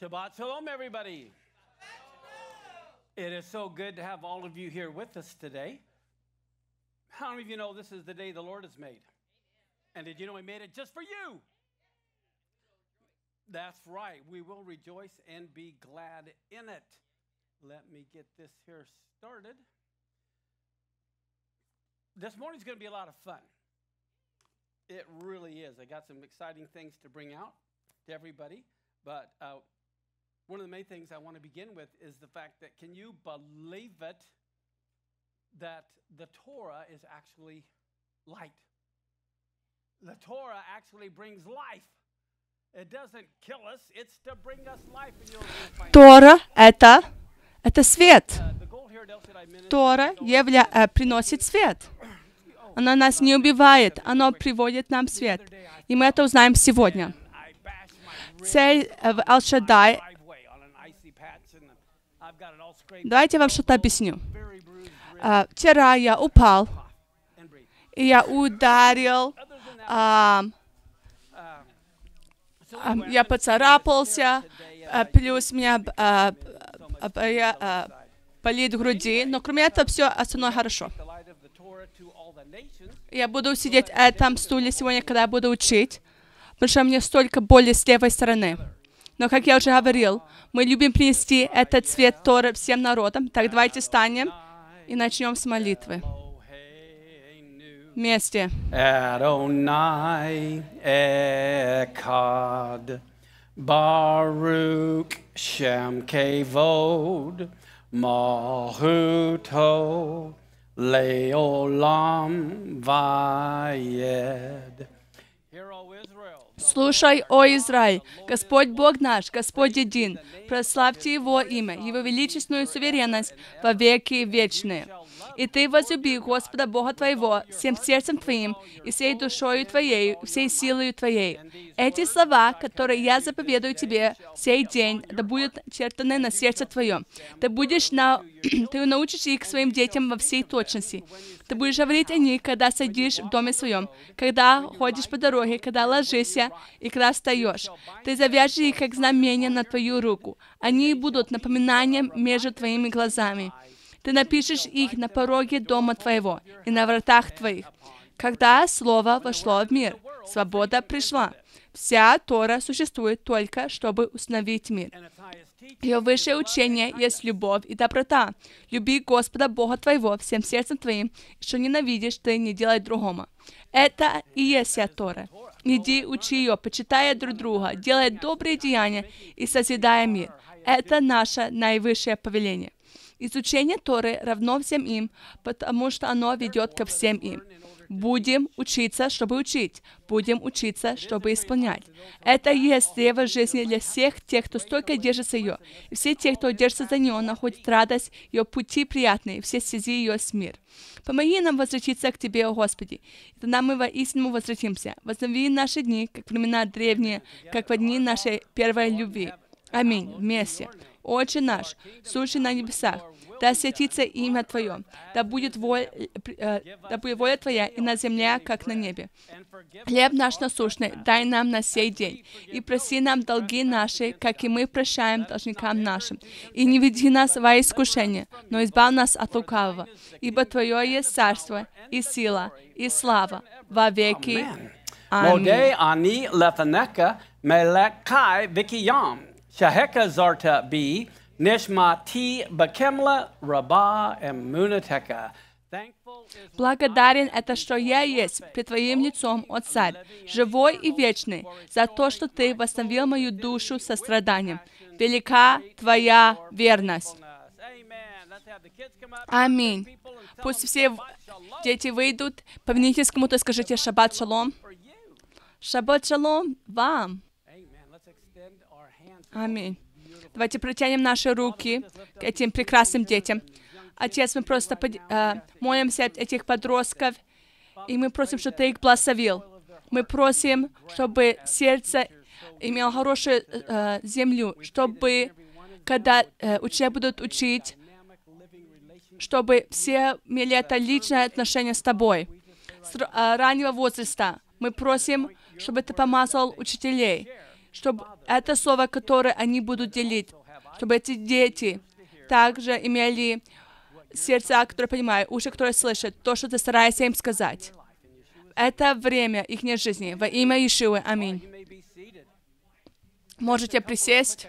Shabbat Shalom, everybody. It is so good to have all of you here with us today. How many of you know this is the day the Lord has made? And did you know He made it just for you? That's right. We will rejoice and be glad in it. Let me get this here started. This morning's going to be a lot of fun. It really is. I got some exciting things to bring out to everybody. But uh, one of the main things I want to begin with is the fact that can you believe it that the Torah is actually light? The Torah actually brings life. It doesn't kill us, it's to bring us life. And you'll, you'll find Тора — это, это свет. uh, Тора явля, э, приносит свет. Она нас не убивает, она приводит нам свет. И мы это узнаем сегодня. Цель э, в Ал-Шадай Давайте я вам что-то объясню. А, Вчера я упал, и я ударил, а, а, я поцарапался, а, плюс меня а, а, я, а, болит груди, но кроме этого все остальное хорошо. Я буду сидеть в этом стуле сегодня, когда я буду учить, потому что мне столько боли с левой стороны. Но, как я уже говорил, мы любим принести этот цвет Торы всем народам. Так давайте станем и начнем с молитвы. Вместе. Adonai Echad Baruch Shem Kevod Mahuto Leolam. Слушай, о Израиль, Господь Бог наш, Господь един, прославьте Его имя, Его величественную суверенность во веки вечные. И ты возлюби Господа Бога твоего всем сердцем твоим, и всей душою твоей, всей силою твоей. Эти слова, которые я заповедую тебе сей день, да будут чертаны на сердце твое. Ты будешь на... ты научишь их своим детям во всей точности. Ты будешь говорить о них, когда сидишь в доме своем, когда ходишь по дороге, когда ложишься и когда встаешь. Ты завяжешь их, как знамение на твою руку. Они будут напоминанием между твоими глазами. Ты напишешь их на пороге дома твоего и на вратах твоих. Когда Слово вошло в мир, свобода пришла. Вся Тора существует только, чтобы установить мир. Ее высшее учение есть любовь и доброта. Люби Господа Бога твоего всем сердцем твоим, и что ненавидишь, ты не делай другому. Это и есть вся Тора. Иди, учи ее, почитая друг друга, делая добрые деяния и созидая мир. Это наше наивысшее повеление. Изучение Торы равно всем им, потому что оно ведет ко всем им. Будем учиться, чтобы учить. Будем учиться, чтобы исполнять. Это и есть древо жизни для всех тех, кто столько держится ее. И все те, кто держится за нее, находят радость, ее пути приятные, все связи ее с мир. Помоги нам возвратиться к Тебе, о Господи, и тогда мы воистину возвратимся. Вознови наши дни, как времена древние, как в дни нашей первой любви. Аминь. Вместе. Отче наш, сущий на небесах, да святится имя Твое, да будет, воля, э, да будет воля Твоя и на земле, как на небе. Хлеб наш насущный дай нам на сей день, и проси нам долги наши, как и мы прощаем должникам нашим. И не веди нас во искушение, но избавь нас от лукавого, ибо Твое есть царство, и сила, и слава во веки. Аминь. Mode ani lefaneka melekai vikiyam. Shaheka zarta bi nishmati bakemla rabah emunateka. Благодарен это, что я есть пред Твоим лицом, о Царь, живой и вечный, за то, что Ты восстановил мою душу состраданием. Велика Твоя верность. Аминь. Пусть все дети выйдут, повернитесь к кому-то и скажите «Шаббат шалом». Шаббат шалом вам. Аминь. Давайте протянем наши руки к этим прекрасным детям. Отец, мы просто под- э, молимся от этих подростков, и мы просим, чтобы Ты их благословил. Мы просим, чтобы сердце имело хорошую э, землю, чтобы, когда э, учителя будут учить, чтобы все имели это личное отношение с Тобой. С э, раннего возраста мы просим, чтобы Ты помазал учителей, чтобы это слово, которое они будут делить, чтобы эти дети также имели сердца, которые понимают, уши, которые слышат то, что ты стараешься им сказать. Это время их жизни. Во имя Иешуа. Аминь. Можете присесть.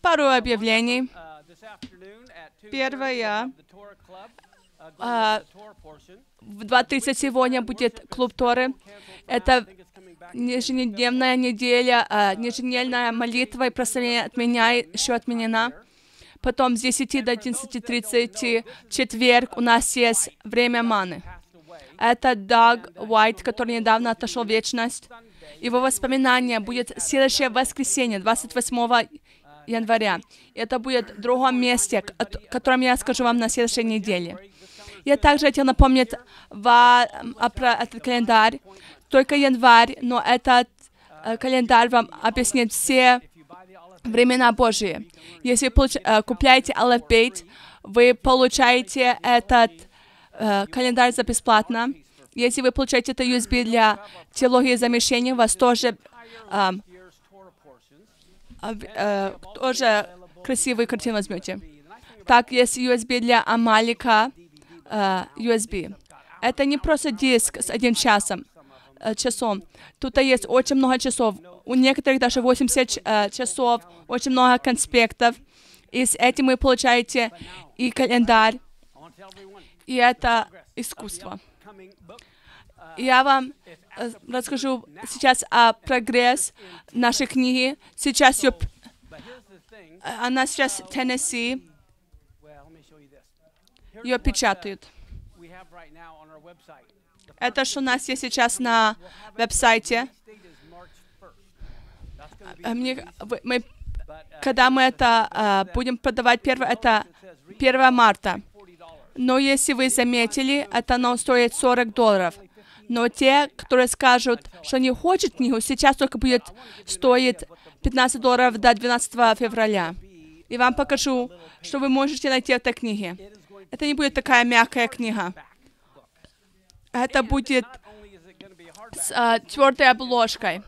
Пару объявлений. This afternoon at 2:30 Первое. А. В 2.30 сегодня будет клуб Торы. Это Еженедельная неделя, а, молитва и прославление от меня еще отменена. Потом с 10 до 11.30 в четверг у нас есть время маны. Это Даг Уайт, который недавно отошел в вечность. Его воспоминание будет следующее воскресенье, 28 января. Это будет в другом месте, о котором я скажу вам на следующей неделе. Я также хотел напомнить ва- а, про этот календарь. Только январь, но этот э, календарь вам объяснит все времена Божьи. Если э, купляете Beit, вы получаете этот э, календарь за бесплатно. Если вы получаете это USB для теологии замещения, вас тоже, в- э, тоже красивую картину возьмете. Так, есть USB для Амалика, э, USB. Это не просто диск с одним часом, э, часом. Тут есть очень много часов. У некоторых даже 80 ч- э, часов, очень много конспектов. И с этим вы получаете и календарь, и это искусство. Я вам э, расскажу сейчас о прогресс нашей книги. Сейчас ее, она сейчас в Теннесси, ее печатают. Это что у нас есть сейчас на веб-сайте. date is March 1st. That's going to be Э, мне- мы, когда мы это э, будем продавать первое, это 1 марта. $40. Но если вы заметили, это оно стоит 40 долларов. Но те, которые скажут, что не хотят книгу, сейчас только будет стоить 15 долларов до 12 февраля. И вам покажу, что вы можете найти в этой книге. Это не будет такая мягкая книга. Это будет Not only is it going to be a hardback с а, твердой обложкой.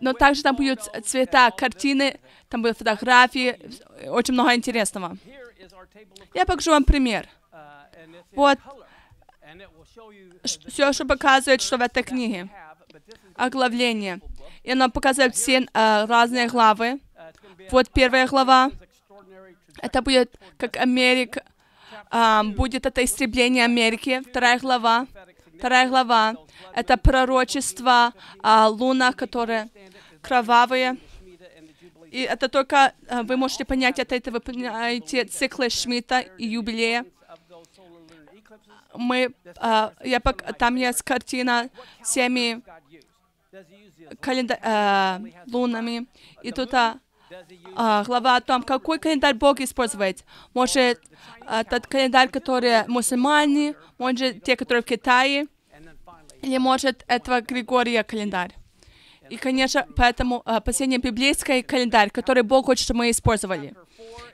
Но также там будут цвета, картины, там будут фотографии, очень много интересного. Я покажу вам пример. Вот Все, что показывает, что в этой книге. Оглавление. И оно показывает все а, разные главы. Вот первая глава. Это будет как Америка. А, будет это истребление Америки. Вторая глава. Вторая глава. Это пророчество о лунах, которые кровавые. И это только а, вы можете понять это, это вы понимаете циклы Шмидта и юбилея. Мы, а, я там есть картина всеми календа- а, лунами. И тут а, а, глава о том, какой календарь Бог использует. Может, этот календарь, который мусульмане, может, те, которые в Китае, или может, этого Григория календарь. И, конечно, поэтому а, последний библейский календарь, который Бог хочет, чтобы мы использовали.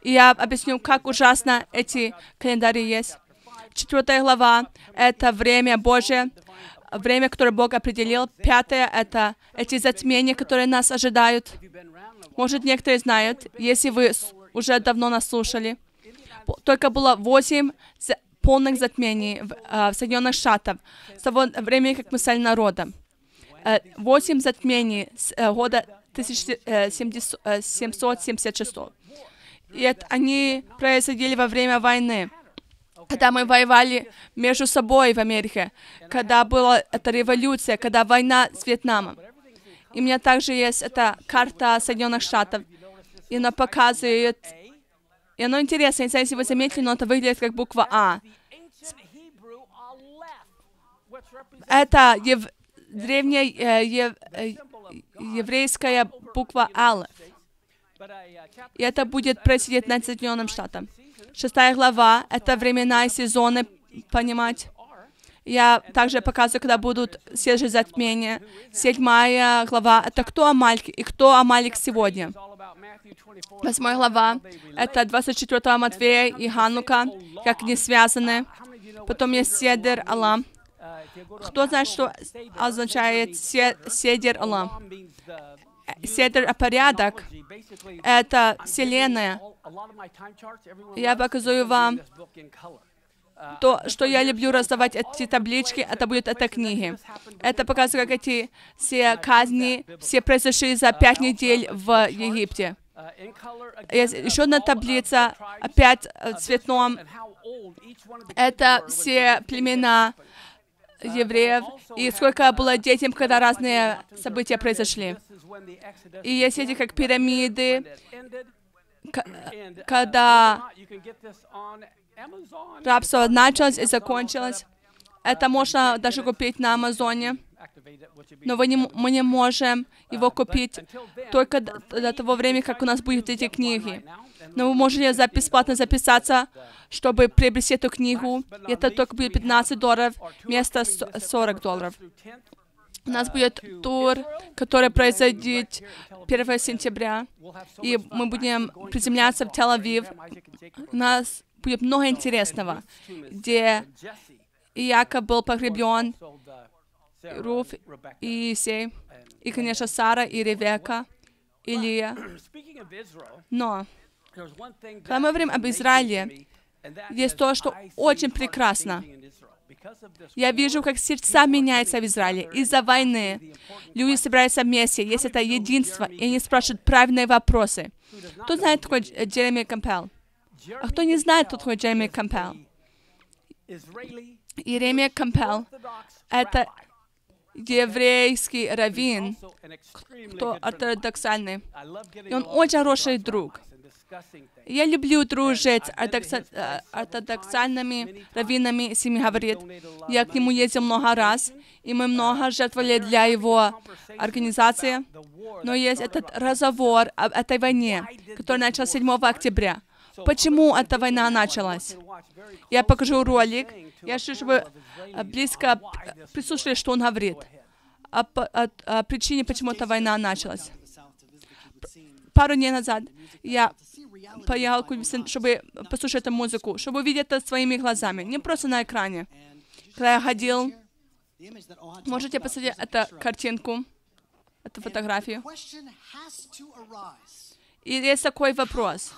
И я объясню, как ужасно эти календари есть. Четвертая глава — это время Божье, время, которое Бог определил. Пятое — это эти затмения, которые нас ожидают. Может, некоторые знают, если вы уже давно нас слушали, только было восемь полных затмений в, а, в Соединенных Штатах с того времени, как мы стали народом. Э, Восемь затмений с э, года э, 1776. И это, они происходили во время войны, когда мы воевали между собой в Америке, когда была эта революция, когда война с Вьетнамом. И у меня также есть эта карта Соединенных Штатов, и она показывает, и оно интересно, не знаю, если вы заметили, но это выглядит как буква А. Это ев- древняя э, ев- э, еврейская буква Алеф. И это будет происходить над Соединенным Штатом. Шестая глава — это времена и сезоны понимать. Я также показываю, когда будут следующие затмения. Седьмая глава — это кто Амальк и кто Амалик сегодня. is all about Matthew 24. Восьмая глава — это 24 Матвея и Ханука, как они связаны. Потом есть Седер, Алам. Кто знает, что означает се- седер Алам? Седер — порядок. Это Вселенная. Я показываю вам то, что я люблю раздавать эти таблички, это будет эта книги. Это показывает, как эти все казни, все произошли за пять недель в Египте. Есть еще одна таблица, опять э, цветном. Это все племена евреев, и сколько было детям, когда разные события произошли. И есть эти как пирамиды, когда рабство началось и закончилось. Это можно даже купить на Амазоне, но вы не мы не можем его купить только до, до того времени, как у нас будут эти книги. Но вы можете за бесплатно записаться, чтобы приобрести эту книгу. Это только будет 15 долларов вместо со- 40 долларов. У нас будет тур, который произойдет 1 сентября, и мы будем приземляться в Тель-Авив. У нас будет много интересного, где Иаков был погреблен, Руф и Исей, и, конечно, Сара и Ревека, Илия. Но когда мы говорим об Израиле, есть то, что очень прекрасно. я вижу, как сердца меняются в Израиле из-за войны. Люди собираются вместе, есть это единство, и они спрашивают правильные вопросы. Кто знает, кто такой Джереми Кампел? А кто не знает, кто такой Джереми Кампел? Иеремия Кампел — это еврейский раввин, кто ортодоксальный. И он очень хороший друг. Я люблю дружить с э, ортодоксальными раввинами, с ними говорит. Я к нему ездил много раз, и мы много жертвовали для его организации. Но есть этот разговор об этой войне, который начался 7 октября. Почему эта война началась? Я покажу ролик. Я хочу, чтобы э, близко прислушали, что он говорит. О, о- о причине, почему эта война началась. Пару дней назад я Ульбисен, чтобы послушать эту музыку, чтобы увидеть это своими глазами, не просто на экране. Когда я ходил, можете посмотреть эту картинку, эту фотографию. И есть такой вопрос.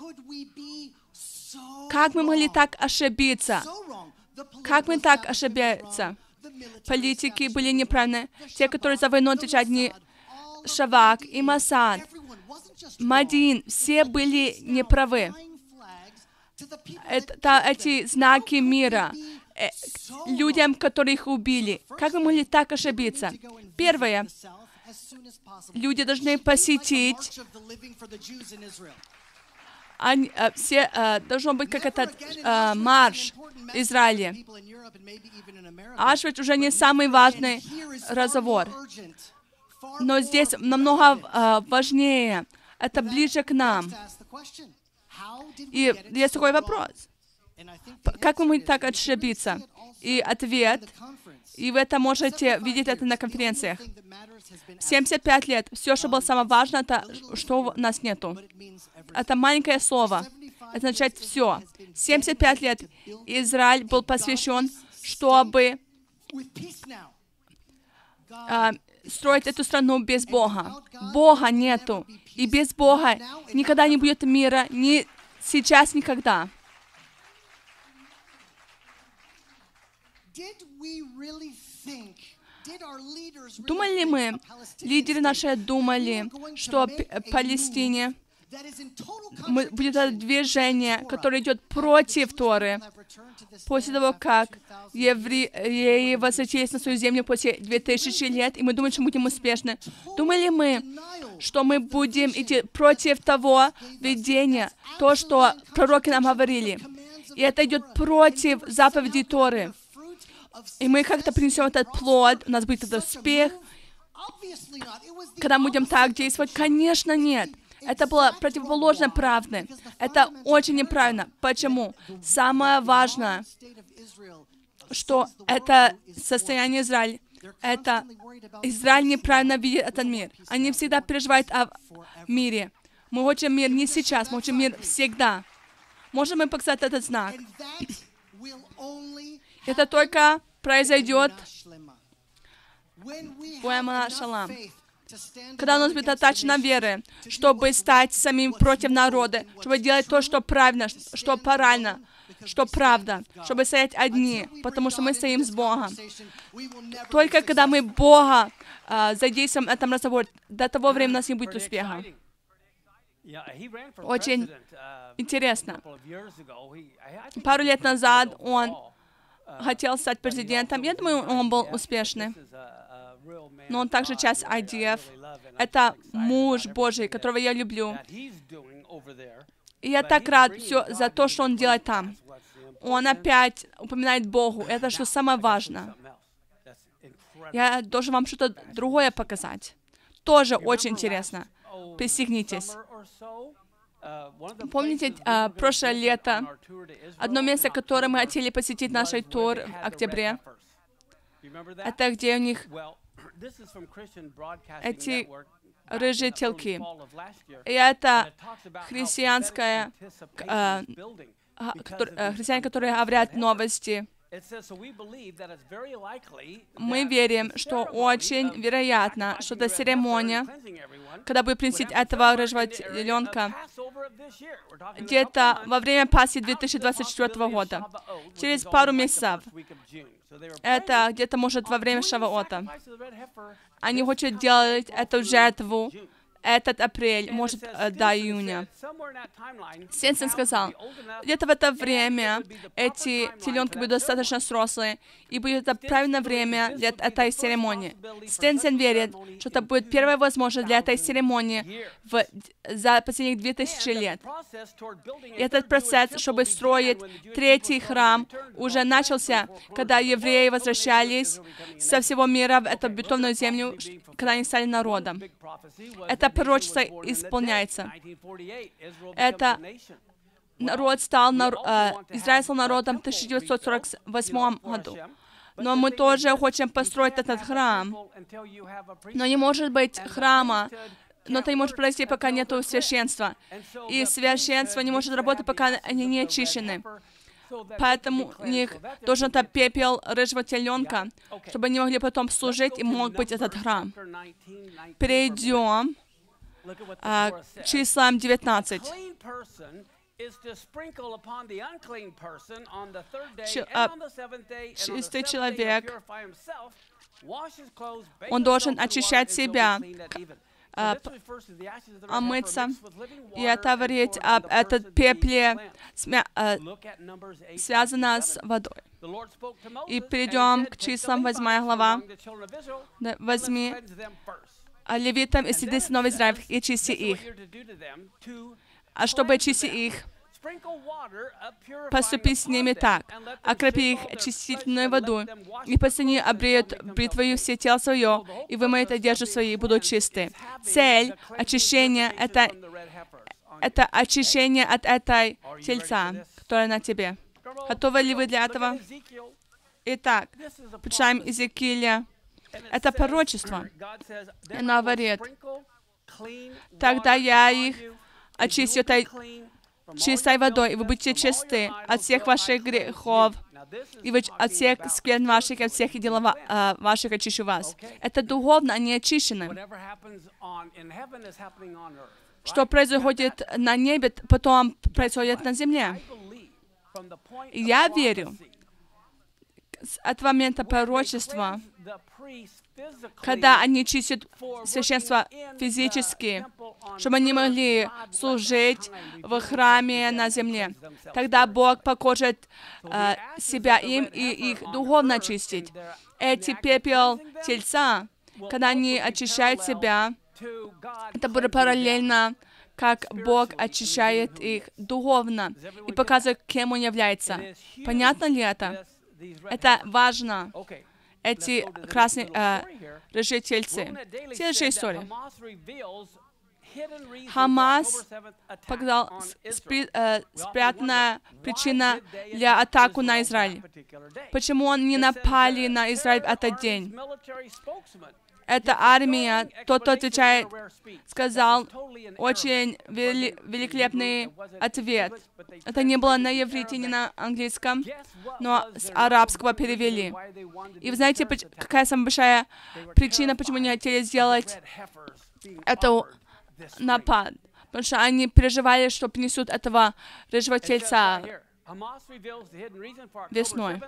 Как мы могли так ошибиться? Как мы так ошибаются? Политики были неправильны. Те, которые за войну отвечают, не Шавак и Масад, Мадин, все были неправы. Это эти знаки мира, э, людям, которых убили. Как мы могли так ошибиться? Первое, люди должны посетить, они, э, все, э, должно быть как этот э, марш в Израиле. Ашвиц уже не самый важный разговор. Но здесь намного важнее. Это ближе к нам. И есть такой вопрос. Как вы можете так ошибиться? И ответ, и вы это можете видеть это на конференциях. 75 лет, все, что было самое важное, это что у нас нету. Это маленькое слово. Это означает все. 75 лет Израиль был посвящен, чтобы а, строить эту страну без Бога. Бога нету. И без Бога никогда не будет мира, ни сейчас, никогда. Думали ли мы, лидеры наши думали, что Палестине будет это движение, которое идет против Торы, после того, как евреи возвратились на свою землю после 2000 лет, и мы думаем, что мы будем успешны. Думали мы, что мы будем идти против того видения, то, что пророки нам говорили. И это идет против заповедей Торы. И мы как-то принесем этот плод, у нас будет этот успех, когда мы будем так действовать? Конечно, нет. Это было противоположно правды. Это очень неправильно. Почему? Самое важное, что это состояние Израиля, это Израиль неправильно видит этот мир. Они всегда переживают о мире. Мы хотим мир не сейчас, мы хотим мир всегда. Можем мы показать этот знак? Это только произойдет Поэма Шалам. Когда у нас будет достаточно веры, чтобы стать самим против народа, чтобы делать то, что правильно, что правильно, что правда, чтобы стоять одни, потому что мы стоим с Богом. Только когда мы Бога а, задействуем в этом разговоре, до того времени у нас не будет успеха. Очень интересно. Пару лет назад он хотел стать президентом. Я думаю, он был успешный. Но он также часть IDF. Это муж Божий, которого я люблю. И я так рад все за то, что он делает там. Он опять упоминает Богу. Это что самое важное. Я должен вам что-то другое показать. Тоже очень интересно. Пристегнитесь. Помните, а, прошлое лето, одно место, которое мы хотели посетить нашей тур в октябре, это где у них эти рыжие телки. И это христианская, э, христиане, которые говорят новости. Мы верим, что очень вероятно, что эта церемония, когда будет приносить этого рыжего теленка, где-то во время Пасхи 2024 года, через пару месяцев, это где-то может во время Шаваота. Они хотят делать эту жертву этот апрель, может, э, до июня. Сенсен сказал, где-то в это время эти теленки будут достаточно взрослые, и будет это правильное время для этой церемонии. Стенсен верит, что это будет первая возможность для этой церемонии в, за последних 2000 лет. И этот процесс, чтобы строить третий храм, уже начался, когда евреи возвращались со всего мира в эту бетонную землю, когда они стали народом. Это пророчество исполняется. Это народ стал, э, Израиль стал народом в 1948 году. Но мы тоже хотим построить этот храм. Но не может быть храма, но это не может произойти, пока нет священства. И священство не может работать, пока они не очищены. Поэтому у них должен это пепел рыжего теленка, чтобы они могли потом служить, и мог быть этот храм. Перейдем а, числам 19. Чистый человек, он должен очищать себя, а, омыться, и это говорить об этот пепле, смя, а, связано с водой. И перейдем к числам 8 глава. Возьми левитам и среди сынов Израилев и чисти их. А чтобы очистить их, поступи с ними так, окропи их очистительной водой, и пацаны обреют бритвою все тело свое, и вымоют одежду свою, и будут чисты. Цель очищения — это, это очищение от этой тельца, которое на тебе. Готовы ли вы для этого? Итак, почитаем Иезекииля это пророчество. Она говорит, тогда я их очистю чистой водой, и вы будете чисты от всех ваших грехов, и вы от всех скверн ваших, от всех дел uh, ваших очищу вас. Это духовно, они очищены. Что происходит на небе, потом происходит на земле. Я верю, от момента пророчества, когда они чистят священство физически, чтобы они могли служить в храме на земле. Тогда Бог покажет э, себя им и их духовно чистить. Эти пепел тельца, когда они очищают себя, это будет параллельно как Бог очищает их духовно и показывает, кем Он является. Понятно ли это? Это важно эти красные э, рыжие тельцы. Следующая история. Хамас показал спри, э, спрятанная причина для атаку на Израиль. Почему он не напали на Израиль в этот день? Эта армия, тот, кто отвечает, сказал очень вели- великолепный ответ. Это не было на иврите, не на английском, но с арабского перевели. И вы знаете, какая самая большая причина, почему не хотели сделать это напад? Потому что они переживали, что принесут этого рыжего тельца весной.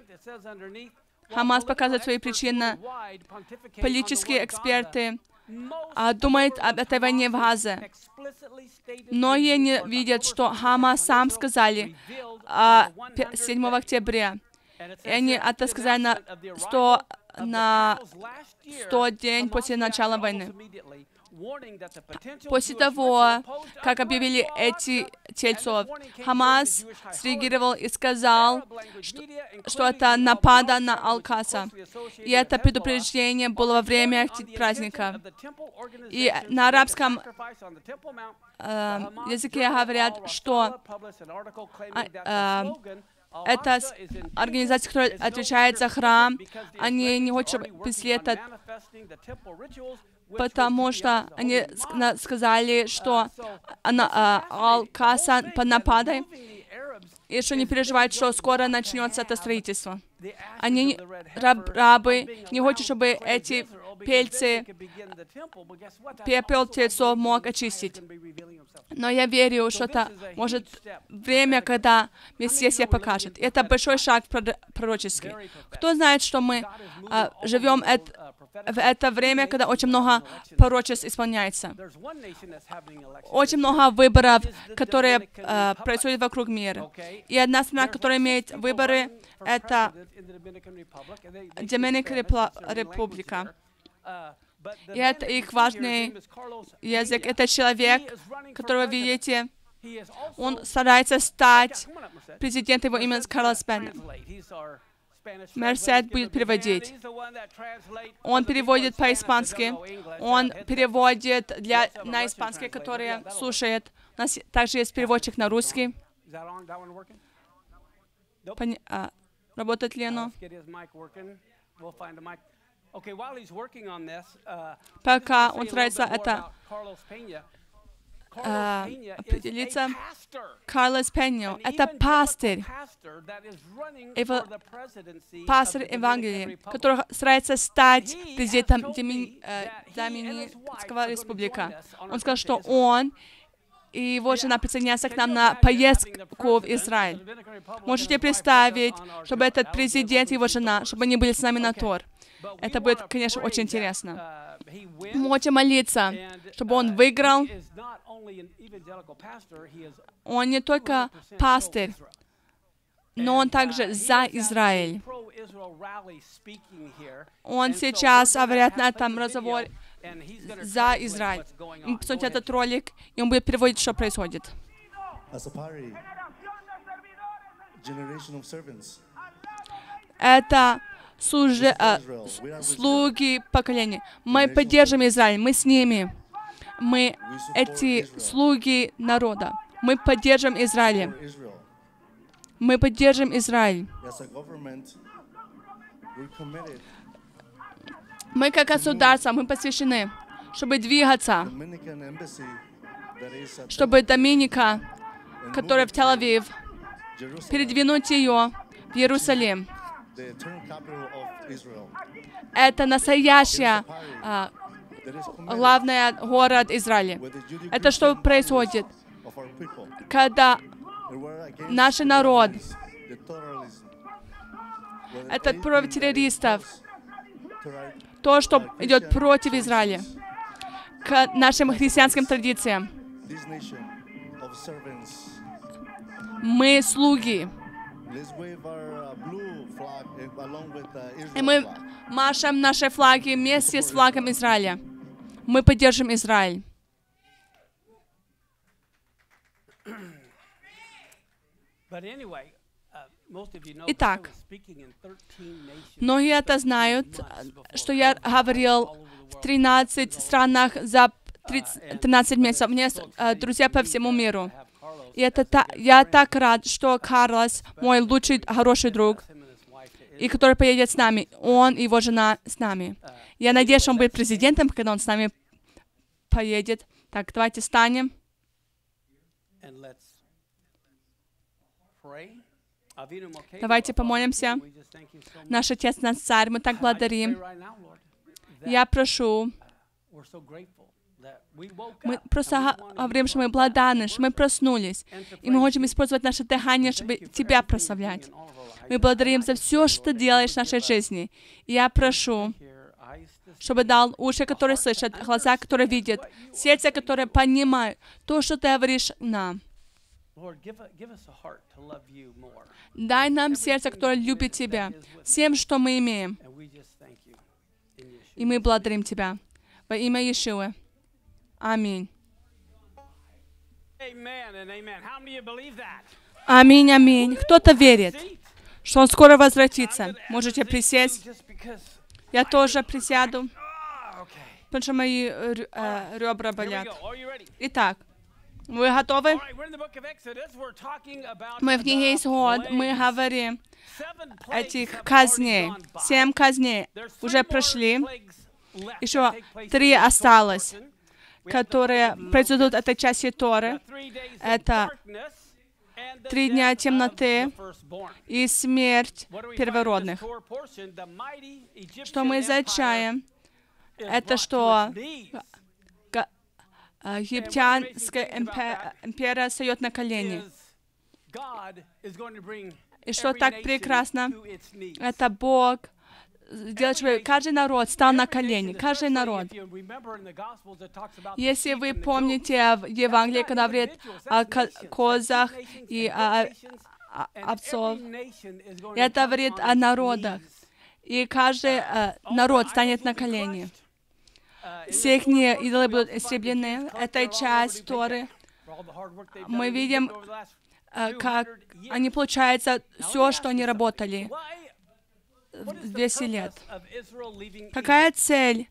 Хамас показывает свои причины. Политические эксперты а, думают об этой войне в Газе. Многие не видят, что Хамас сам сказали а, пе- 7 октября. И они это сказали на 100, на 100 день после начала войны. После того, как объявили эти тельцов, Хамас среагировал и сказал, что, что это напада на Алкаса. И это предупреждение было во время этих праздников. И на арабском э, языке говорят, что а, э, это организация, которая отвечает за храм, они не хотят, чтобы преследовать потому что они сказали, что а, Ал-Каса под нападом, и что не переживают, что скоро начнется это строительство. Они, раб, рабы, не хотят, чтобы эти пельцы, пепел тельцов мог очистить. Но я верю, что это может время, когда Мессия себя покажет. Это большой шаг прор- пророческий. Кто знает, что мы а, живем эт- в это время, когда очень много пророчеств исполняется. Очень много выборов, которые а, происходят вокруг мира. И одна страна, которая имеет выборы, это Доминикана Республика. И это их важный язык. Это человек, которого видите, он старается стать президентом, его имя Карлос Пенна. Мерсет будет переводить. Он переводит по-испански. Он переводит для, на испанский, которые слушают. У нас также есть переводчик на русский. Пони- а, работает ли оно? Пока он старается это а, определиться, Карлос Пеньо — это пастырь, Эва- пастырь Евангелия, который старается стать президентом Доми- э, Доминиканского республика. Он сказал, что он и его жена присоединятся к нам на поездку в Израиль. Можете представить, чтобы этот президент и его жена, чтобы они были с нами на тур. Это будет, конечно, очень интересно. Мы можем молиться, чтобы он выиграл. Он не только пастырь, но он также за Израиль. Он сейчас говорит на этом разговоре за Израиль. И Посмотрите этот ролик, и он будет переводить, что происходит. Это служи- с- слуги поколения. Мы поддерживаем Израиль, мы с ними. Мы эти слуги народа. Мы поддерживаем Израиль. Мы поддерживаем Израиль. Мы как государство, мы посвящены, чтобы двигаться, чтобы Доминика, которая в Тель-Авив, передвинуть ее в Иерусалим. Это настоящая а, главный город Израиля. Это что происходит, когда Наш народ. этот против террористов, то, что идет против Израиля, к нашим христианским традициям. Мы слуги, и Israel мы flag. машем наши флаги вместе с флагом Израиля. Мы поддержим Израиль. Итак, Многие это знают, что я говорил в 13 странах за 30 13 месяцев. У меня есть э, друзья по всему миру. И это та- я так рад, что Карлос, мой лучший, хороший друг, и который поедет с нами. Он и его жена с нами. Я надеюсь, что он будет президентом, когда он с нами поедет. Так, давайте Malkeinu, Давайте помолимся. Наш Отец, наш Царь, мы так благодарим. Я прошу, мы просто говорим, что мы благодарны, что мы проснулись, и мы хотим использовать наше дыхание, чтобы Тебя прославлять. Мы благодарим за все, что Ты делаешь в нашей жизни. И я прошу, чтобы дал уши, которые слышат, глаза, которые видят, сердце, которое понимает то, что Ты говоришь нам. Дай нам сердце, которое любит Тебя, всем, что мы имеем. И мы благодарим Тебя. Во имя Иешуа. Аминь. Аминь, аминь. Кто-то верит, что Он скоро возвратится. Можете присесть. Я тоже присяду, Ah, потому что мои э, ребра болят. Итак, вы готовы? Мы в книге Исход, мы говорим этих казней. Семь казней уже прошли, Еще три осталось, которые произойдут этой части Торы. Это три дня темноты и смерть первородных. Что мы изучаем, это что э, египтянская импе- империя встает на колени. И что так прекрасно, это Бог сделать, чтобы каждый народ стал на колени, каждый народ. Если вы помните в Евангелии, когда говорит о ко- козах и о, овцов, это говорит о народах, и каждый э, народ станет на колени. Все их идолы будут истреблены. Это часть Торы. Мы видим, э, как они получается все, что они работали 200 лет. Какая цель,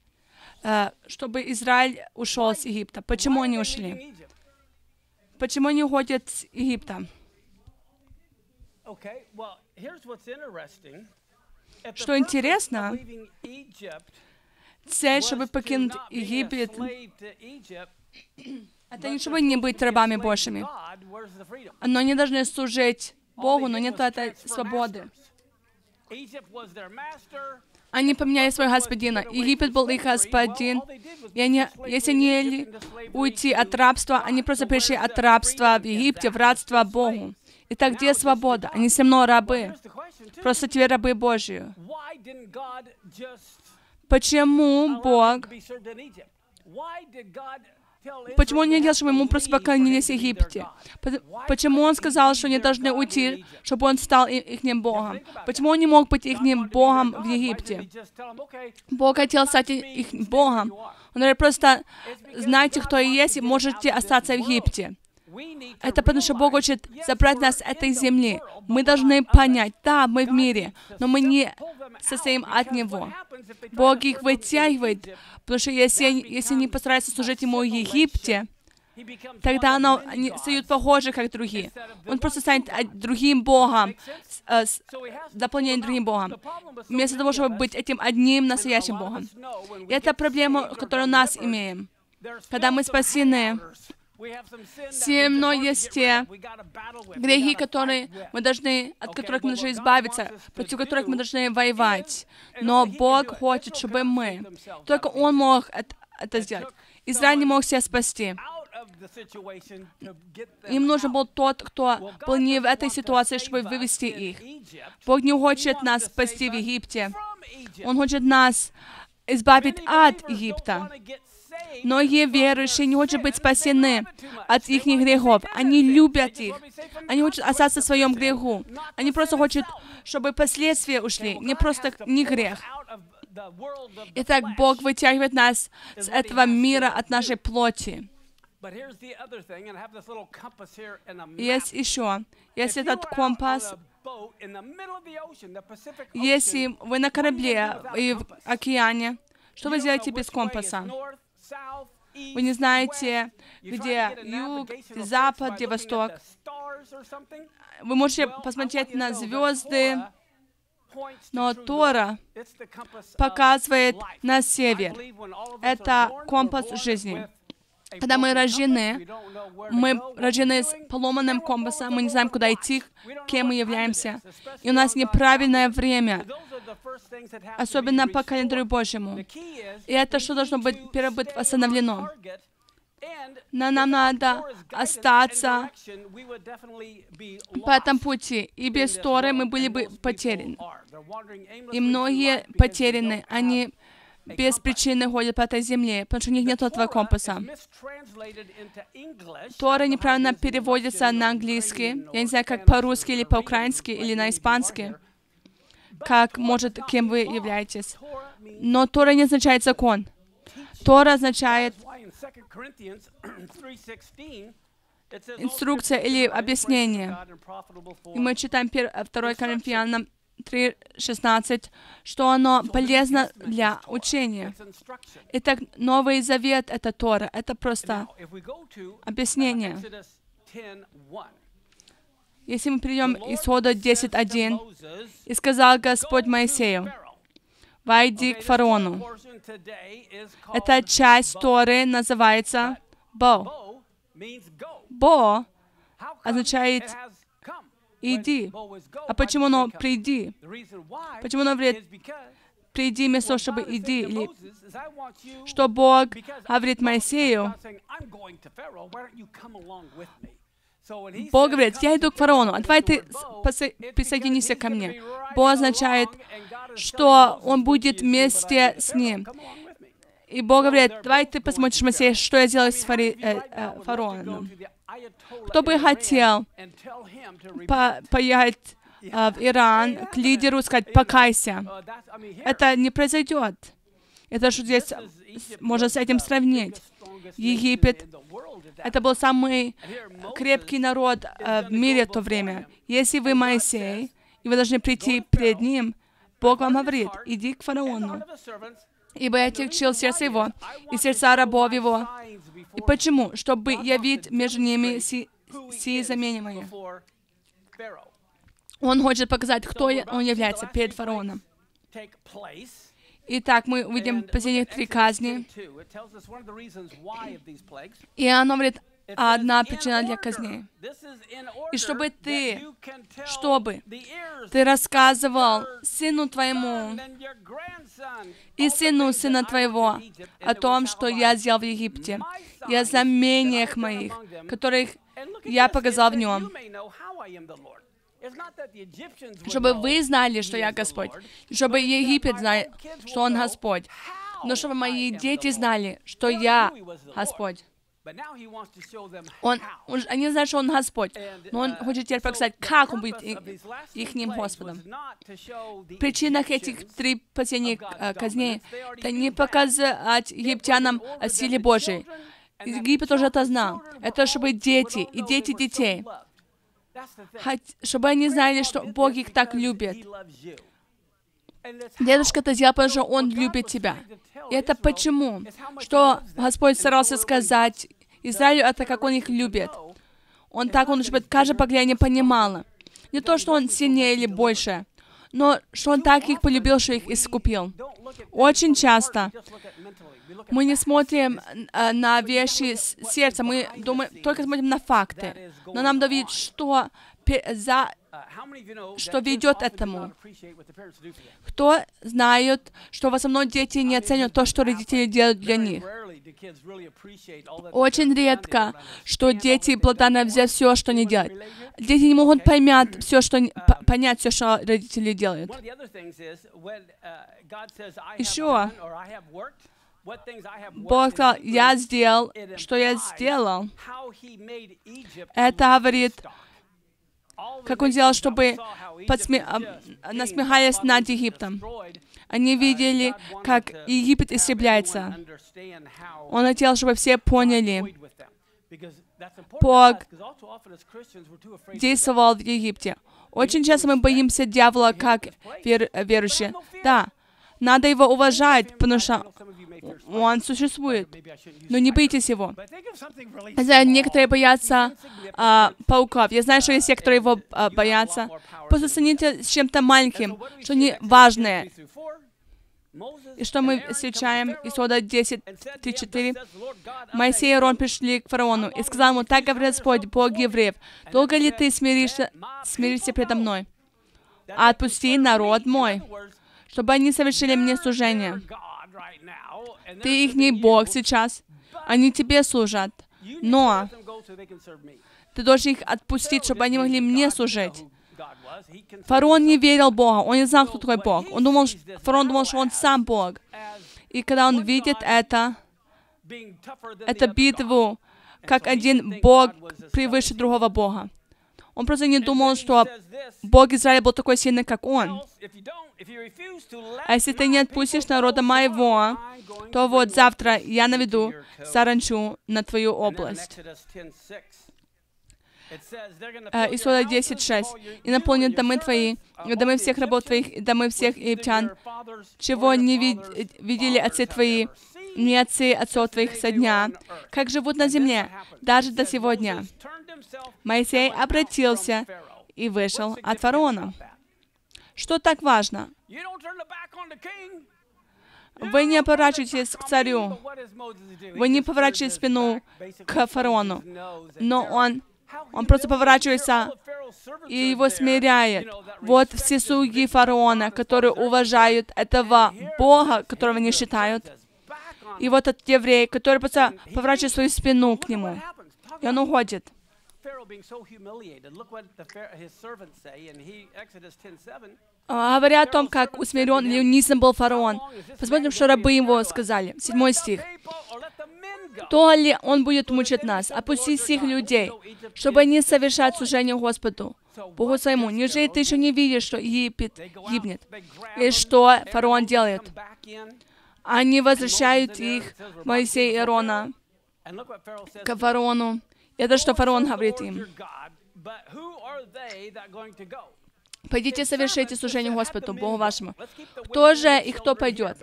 э, чтобы Израиль ушел с Египта? Почему они ушли? Почему они уходят с Египта? Что интересно, Цель, чтобы покинуть Египет, это не чтобы не быть рабами Божьими. Но они должны служить Богу, но нет этой свободы. Они поменяли своего господина. Египет был их господин. И они, если не уйти от рабства, они просто пришли от рабства в Египте в рабство Богу. Итак, где свобода? Они все равно рабы. Просто теперь рабы Божьи. Почему Бог... Почему Он не делал, чтобы ему просто поклонились Египте? Почему Он сказал, что они должны уйти, чтобы Он стал и- ихним Богом? Почему Он не мог быть ихним Богом в Египте? Бог хотел стать и- их Богом. Он говорит, просто знайте, кто я есть, и можете остаться в Египте. Это потому, что Бог хочет забрать нас с этой земли. Мы должны понять, да, мы в мире, но мы не состоим от Него. Бог их вытягивает, потому что если, если они постараются служить Ему в Египте, тогда оно, они стают похожи, как другие. Он просто станет другим Богом, э, дополнением другим Богом, вместо того, чтобы быть этим одним настоящим Богом. И это проблема, которую у нас имеем. Когда мы спасены, все равно есть те грехи, которые мы должны, от которых мы должны избавиться, против которых мы должны воевать. Но Бог хочет, чтобы мы, только Он мог это, это сделать. Израиль не мог себя спасти. Им нужен был тот, кто был не в этой ситуации, чтобы вывести их. Бог не хочет нас спасти в Египте. Он хочет нас избавить от Египта. Многие верующие не хотят быть спасены от их грехов. Они любят их. Они хотят остаться в своем греху. Они просто хотят, чтобы последствия ушли, не просто не грех. Итак, Бог вытягивает нас с этого мира от нашей плоти. Есть еще, есть этот компас, если вы на корабле и в океане, что вы делаете без компаса? Вы не знаете, где юг, где запад, где восток. Вы можете посмотреть на звезды, Но Тора показывает на север. Это компас жизни. Когда мы рождены, мы рождены с поломанным компасом, мы не знаем, куда идти, кем мы являемся. И у нас неправильное время, особенно по календарю Божьему. И это что должно быть первое быть восстановлено. Но нам надо остаться по этому пути. И без Торы мы были бы потеряны. И многие потеряны, они без причины ходят по этой земле, потому что у них нет этого компаса. Тора неправильно переводится на английский. Я не знаю, как по-русски или по-украински или на испанский. Как, может, кем вы являетесь. Но Тора не означает закон. Тора означает инструкция или объяснение. И мы читаем 2 Коринфянам 3.16, что оно полезно для учения. Итак, Новый Завет — это Тора, это просто объяснение. Если мы перейдем Исхода 10.1, «И сказал Господь Моисею, «Войди к фараону». Эта часть Торы называется «бо». «Бо» означает «иди». А почему оно «приди»? Почему оно говорит «приди» вместо чтобы «иди»? Или что Бог говорит Моисею, Бог говорит, я иду к фараону, а давай ты присоединися ко мне. Бог означает, что он будет вместе с ним. И Бог говорит, давай ты посмотришь, Моисей, что я сделаю с фари, э, э, фараоном. Кто бы хотел по поехать э, в Иран к лидеру сказать, покайся. Это не произойдет. Это что здесь можно с этим сравнить. Египет это был самый крепкий народ э, в мире в то время. Если вы Моисей, и вы должны прийти пред ним, Бог вам говорит, иди к фараону, ибо я отягчил сердце его и сердца рабов его. И почему? Чтобы явить между ними си, сии заменимые. Он хочет показать, кто он является перед фараоном. Итак, мы увидим последних три казни. И оно говорит, одна причина для казни. И чтобы ты, чтобы ты рассказывал сыну твоему и сыну сына твоего о том, что я сделал в Египте, и о знамениях моих, которых я показал в нем чтобы вы знали, что я Господь, чтобы Египет знал, что Он Господь, но чтобы мои дети знали, что я Господь. Он, он, они знают, что Он Господь, но Он хочет теперь показать, как Он будет их, их Господом. Причина этих три последних uh, казней — это не показать египтянам о силе Божьей. Египет уже это знал. Это чтобы дети и дети детей чтобы они знали, что Бог их так любит. Дедушка это сделал, потому что Он любит тебя. И это почему? Что Господь старался сказать Израилю, это как Он их любит. Он так, он, чтобы каждое поколение понимало. Не то, что Он сильнее или больше, но что Он так их полюбил, что их искупил. Очень часто мы не смотрим э, на вещи сердца, мы думаем, только смотрим на факты. Но нам давит, что за что ведет этому. Кто знает, что в основном дети не оценивают то, что родители делают для них. Очень редко, что дети благодарны взять все, что они делают. Дети не могут понять все, что, понять все, что родители делают. Еще Бог сказал, я сделал, что я сделал. Это говорит, как он сделал, чтобы подсме... Насмехаясь над Египтом. Они видели, как Египет истребляется. Он хотел, чтобы все поняли. Бог действовал в Египте. Очень часто мы боимся дьявола как вер... верующие. Да, надо его уважать, потому что Он существует. Но не боитесь его. Некоторые боятся а, пауков. Я знаю, что есть те, которые его а, боятся. Просто сравните с чем-то маленьким, что не важное. И что мы встречаем? Исода 10, 3, 4. Моисей и Арон пришли к фараону и сказал ему, так говорит Господь, Бог евреев, долго ли ты смиришься, смиришься предо мной? Отпусти народ мой, чтобы они совершили мне служение. Ты их не Бог сейчас, они тебе служат. Но ты должен их отпустить, чтобы они могли мне служить. Фараон не верил Бога, он не знал, кто такой Бог. Он думал, фараон думал, что он сам Бог. И когда он видит это, эту битву, как один Бог превыше другого Бога, он просто не думал, что Бог Израиля был такой сильный, как он. А если ты не отпустишь народа моего, то вот завтра я наведу саранчу на твою область. Э, Исода 10.6. «И наполнят домы твои, и домы всех рабов твоих, домы всех египтян, чего не вид- видели отцы твои, не отцы отцов твоих со дня, как живут на земле, даже до сегодня». Моисей обратился и вышел от фараона. Что так важно? Вы не поворачиваетесь к царю, вы не поворачиваете спину к фараону, но он, он просто поворачивается и его смиряет. Вот все слуги фараона, которые уважают этого Бога, которого они считают. И вот этот еврей, который просто поворачивает свою спину к нему. И он уходит. Pharaoh being so humiliated. Look what the, Pharaoh- his servants say in he, Exodus 10:7. А, Говоря о том, как усмирен или унизан был фараон. Посмотрим, что рабы его сказали. Седьмой стих. То ли он будет мучить нас, опусти всех людей, чтобы они совершать служение Господу, Богу своему. Неужели ты еще не видишь, что Египет гибнет? И что фараон делает? Они возвращают их, Моисей и says. к фараону. Это что фараон говорит им. Пойдите совершите служение Господу, Богу вашему. Кто же и кто пойдет?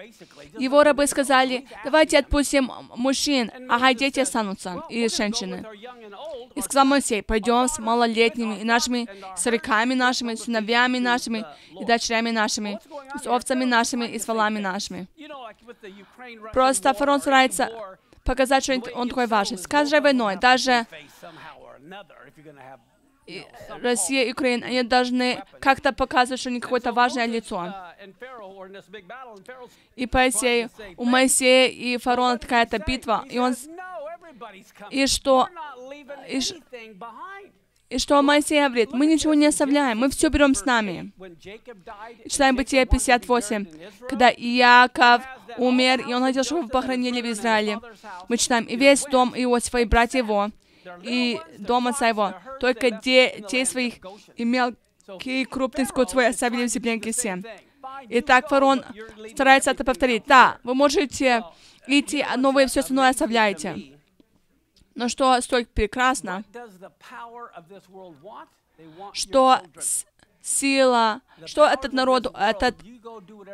Его рабы сказали, давайте отпустим мужчин, ага, дети останутся, и женщины. И сказал Моисей, пойдем с малолетними и нашими стариками нашими, сыновьями нашими и дочерями нашими, и с овцами нашими и с волами нашими. Просто or старается показать, что он такой важный. С каждой войной, даже some Россия и Украина, они должны как-то показывать, что они какое-то важное лицо. uh, И Моисей, у Моисея и фараона такая-то битва, и он, и что, и ш- и что Моисей говорит, мы ничего не оставляем, мы все берем с нами. Читаем Бытие wanted to be 58, buried in Israel, когда Иаков умер, и он хотел, чтобы его похоронили в Израиле. Мы читаем, и весь дом Иосифа, и братья его, и дом отца его, только детей своих и мелкий и крупный скот свой оставили в земле Гесем. Итак, фараон старается это повторить. Да, вы можете идти, но вы все остальное оставляете. Но что столь прекрасно, что сила, что этот народ, этот,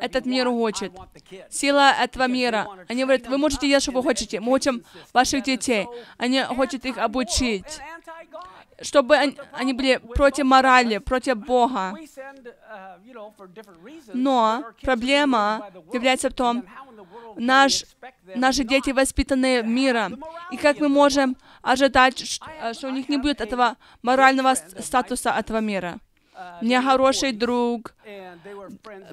этот мир хочет. Сила этого мира. Они говорят, вы можете делать, что вы хотите. Мы учим ваших детей. Они хотят их обучить, чтобы они, были против морали, против Бога. Но проблема является в том, наш, наши дети воспитаны миром. И как мы можем ожидать, э, что у них не будет этого морального статуса этого мира? Меня хороший друг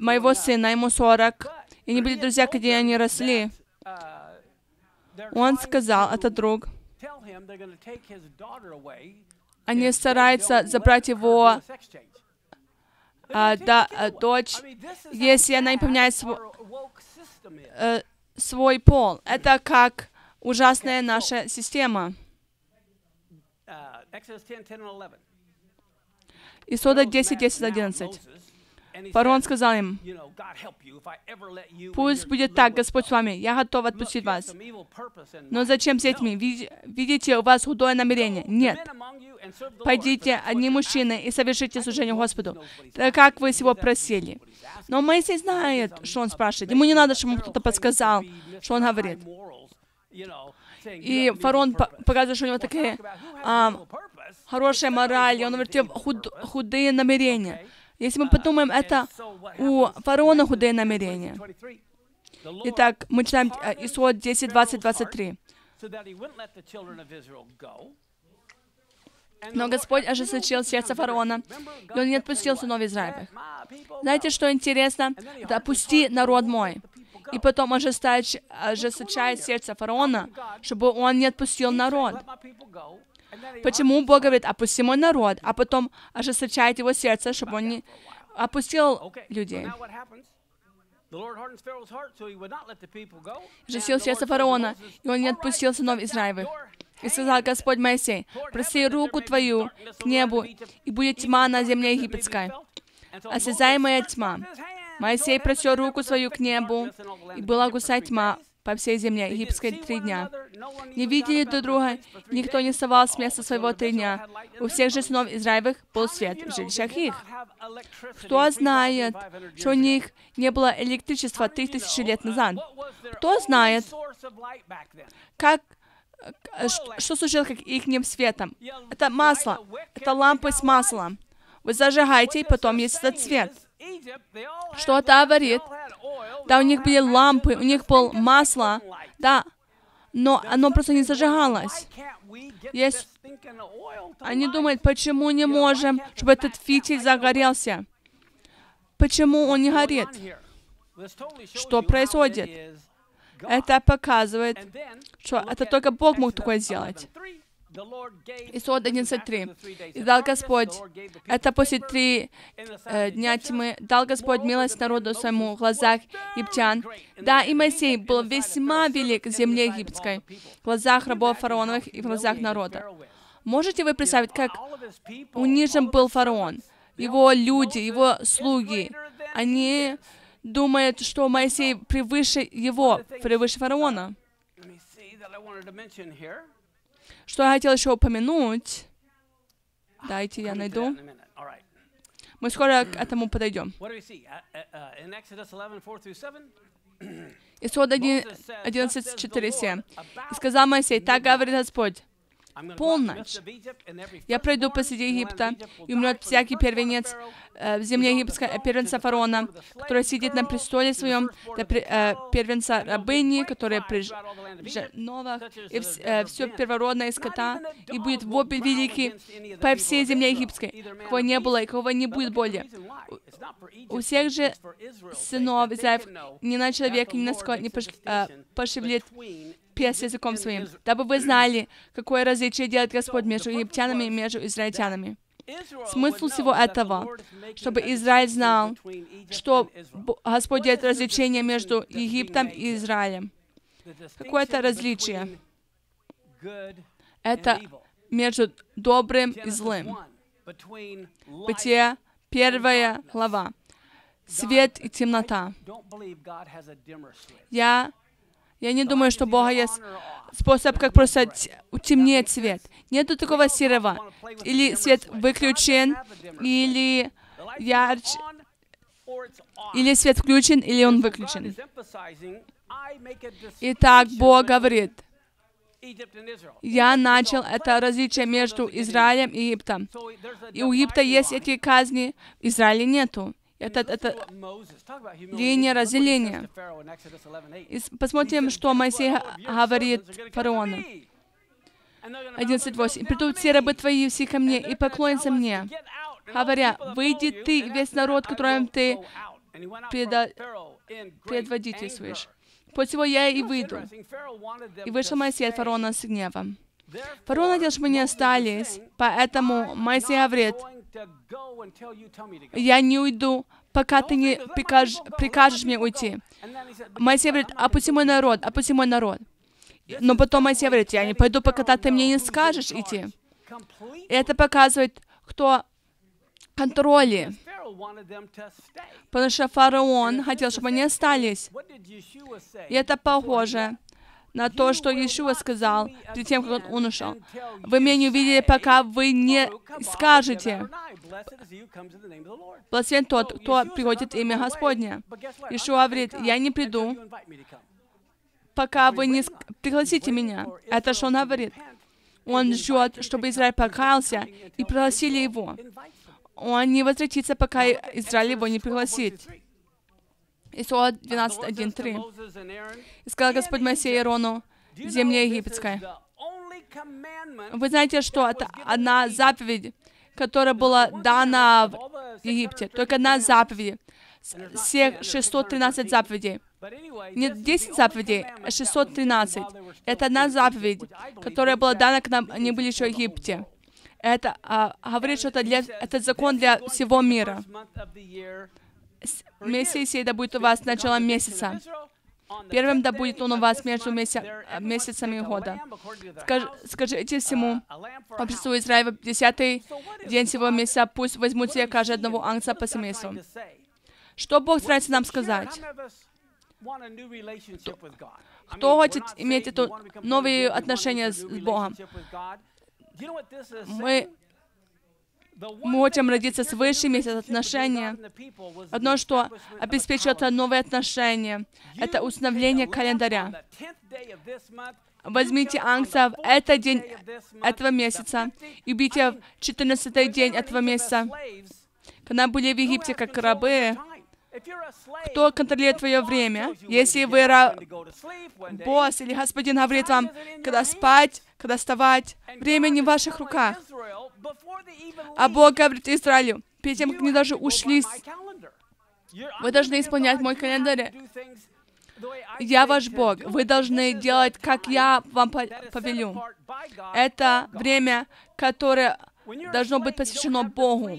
моего сына, ему 40, и они были друзья, где они росли. Uh, Он сказал, to этот друг, они стараются забрать его а, да, а, дочь, если она не поменяет сво- our woke system is. э, свой пол. Это как ужасная наша система. Uh, Exodus 10, 10 and 11. Исода Pharaoh's 10, mad 10, now at 11. Moses, and he Фараон said, сказал им, пусть будет так, Господь с вами, я готов отпустить вас. Но зачем с? Види- Видите, у вас худое намерение. Нет. пойдите, одни мужчины, и совершите служение Господу, так как вы всего просили. Но Моисей знает, что он спрашивает. Ему не надо, чтобы кто-то подсказал, что он говорит. И фараон по- показывает, что у него такие ам, хорошая мораль, он «Тебе худ- худые намерения. Если мы подумаем, это у фараона худые намерения. Итак, мы читаем э, Исход 10, 20, 23. Но Господь ожесточил сердце фараона, и он не отпустил сынов Израилевых. Знаете, что интересно? Это «опусти народ мой». И потом ожесточает сердце фараона, чтобы он не отпустил народ. Почему Бог говорит, опусти мой народ, а потом ожесточает его сердце, чтобы он не опустил людей? Ожестил сердце фараона, и он не отпустил сынов Израилевых. И сказал Господь Моисей, проси руку твою к небу, и будет тьма на земле египетской, осязаемая тьма. Моисей простер руку свою к небу, и была густая тьма по всей земле египетской три дня. Не видели друг друга, никто не вставал с места своего три дня. У всех же сынов Израилевых был свет в жилищах их. Кто знает, что у них не было электричества три тысячи лет назад? Кто знает, как э, что случилось как их светом? Это масло, это лампы с маслом. Вы зажигаете, и потом есть этот цвет. Что это говорит? Да, у них были лампы, у них было масло, да, но оно просто не зажигалось. Есть- Они думают, почему не можем, чтобы этот фитиль загорелся? Почему он не горит? Что происходит? Это показывает, что это только Бог мог такое сделать. Исход 11.3. «И дал Господь, это после три э, дня тьмы, дал Господь милость народу своему в глазах египтян. Да, и Моисей был весьма велик в земле египетской, в глазах рабов фараоновых и в глазах народа». Можете вы представить, как унижен был фараон, его люди, его слуги? Они думают, что Моисей превыше его, превыше фараона. Что я хотел еще упомянуть, дайте я найду. Мы скоро к этому подойдем. Исход 11, 4, 7. «И сказал Моисей, так говорит Господь, полночь. Я пройду посреди Египта, и умрет всякий первенец э, в земле египетской, э, первенца фараона, который сидит на престоле своем, да, э, первенца рабыни, которые при ж- и все первородное из скота, и будет вопль великий по всей земле египетской, кого не было и кого не будет более. У всех же сынов Израилев ни на человека, ни на скот не пош- э, пошевелит перст языком своим, дабы вы знали, какое различие делает Господь между египтянами и между израильтянами. Смысл всего этого, чтобы Израиль знал, что Господь делает различение между Египтом и Израилем. Какое-то различие. Это между добрым и злым. Бытие, первая глава. Свет и темнота. Я, я не думаю, что Бога есть способ, как просто утемнеть свет. Нету такого серого. Или свет выключен, или ярче, или свет включен, или он выключен. Итак, Бог говорит, я начал это различие между Израилем и Египтом. И у Египта есть эти казни, в Израиле нету. Это, это линия разделения. И посмотрим, что Моисей говорит фараону. 11.8. «И придут все рабы твои все ко мне и поклонятся мне, говоря, выйди ты и весь народ, которым ты преда- предводительствуешь. После всего я и выйду. И вышел Моисей от фараона с гневом. Фараон чтобы они остались, поэтому Моисей говорит, я не уйду, пока ты не прикаж- прикажешь мне уйти. Моисей говорит, опусти мой народ, опусти мой народ. Но потом Моисей говорит, я не пойду, пока ты мне не скажешь идти. И это показывает, кто контроле. Потому что фараон хотел, чтобы они остались. И это похоже. На то, что Иешуа сказал перед тем, как он ушел. Вы меня не увидели, пока вы не скажете. Благословен тот, кто приходит имя Господне. Иешуа говорит, я не приду, пока вы не пригласите меня. Это что он говорит. Он ждет, чтобы Израиль покаялся и пригласили его. Он не возвратится, пока Израиль его не пригласит. Исоа 12.1.3. И сказал Господь Моисею Ирону, земле египетской. Вы знаете, что это одна заповедь, которая была дана в Египте. Только одна заповедь. Всех 613 заповедей. Не 10 заповедей, а 613. Это одна заповедь, которая была дана, когда они были еще в Египте. Это а, говорит, что это, для, это закон для всего мира. Месяц сей да будет у вас началом месяца. Первым да будет он у вас между меся- э, месяцами года. Скаж- скажите всему обществу Израиля в десятый день сего месяца пусть возьмут себе каждый одного ангца по семейству. Что Бог старается нам сказать? Кто хочет иметь это новые отношения с Богом? Мы, хотим родиться свыше, иметь это отношение. Одно, что обеспечивает новые отношения, это установление календаря. Возьмите ангса в этот день этого месяца и убейте в 14 день этого месяца. Когда были в Египте как рабы, кто контролирует твое время? Если вы ра- босс или господин говорит вам, когда спать, когда вставать, время не в ваших руках. А Бог говорит Израилю, перед тем, как они даже ушли, вы должны исполнять мой календарь. Я ваш Бог. Вы должны делать, как я вам по- повелю. Это время, которое должно быть посвящено Богу.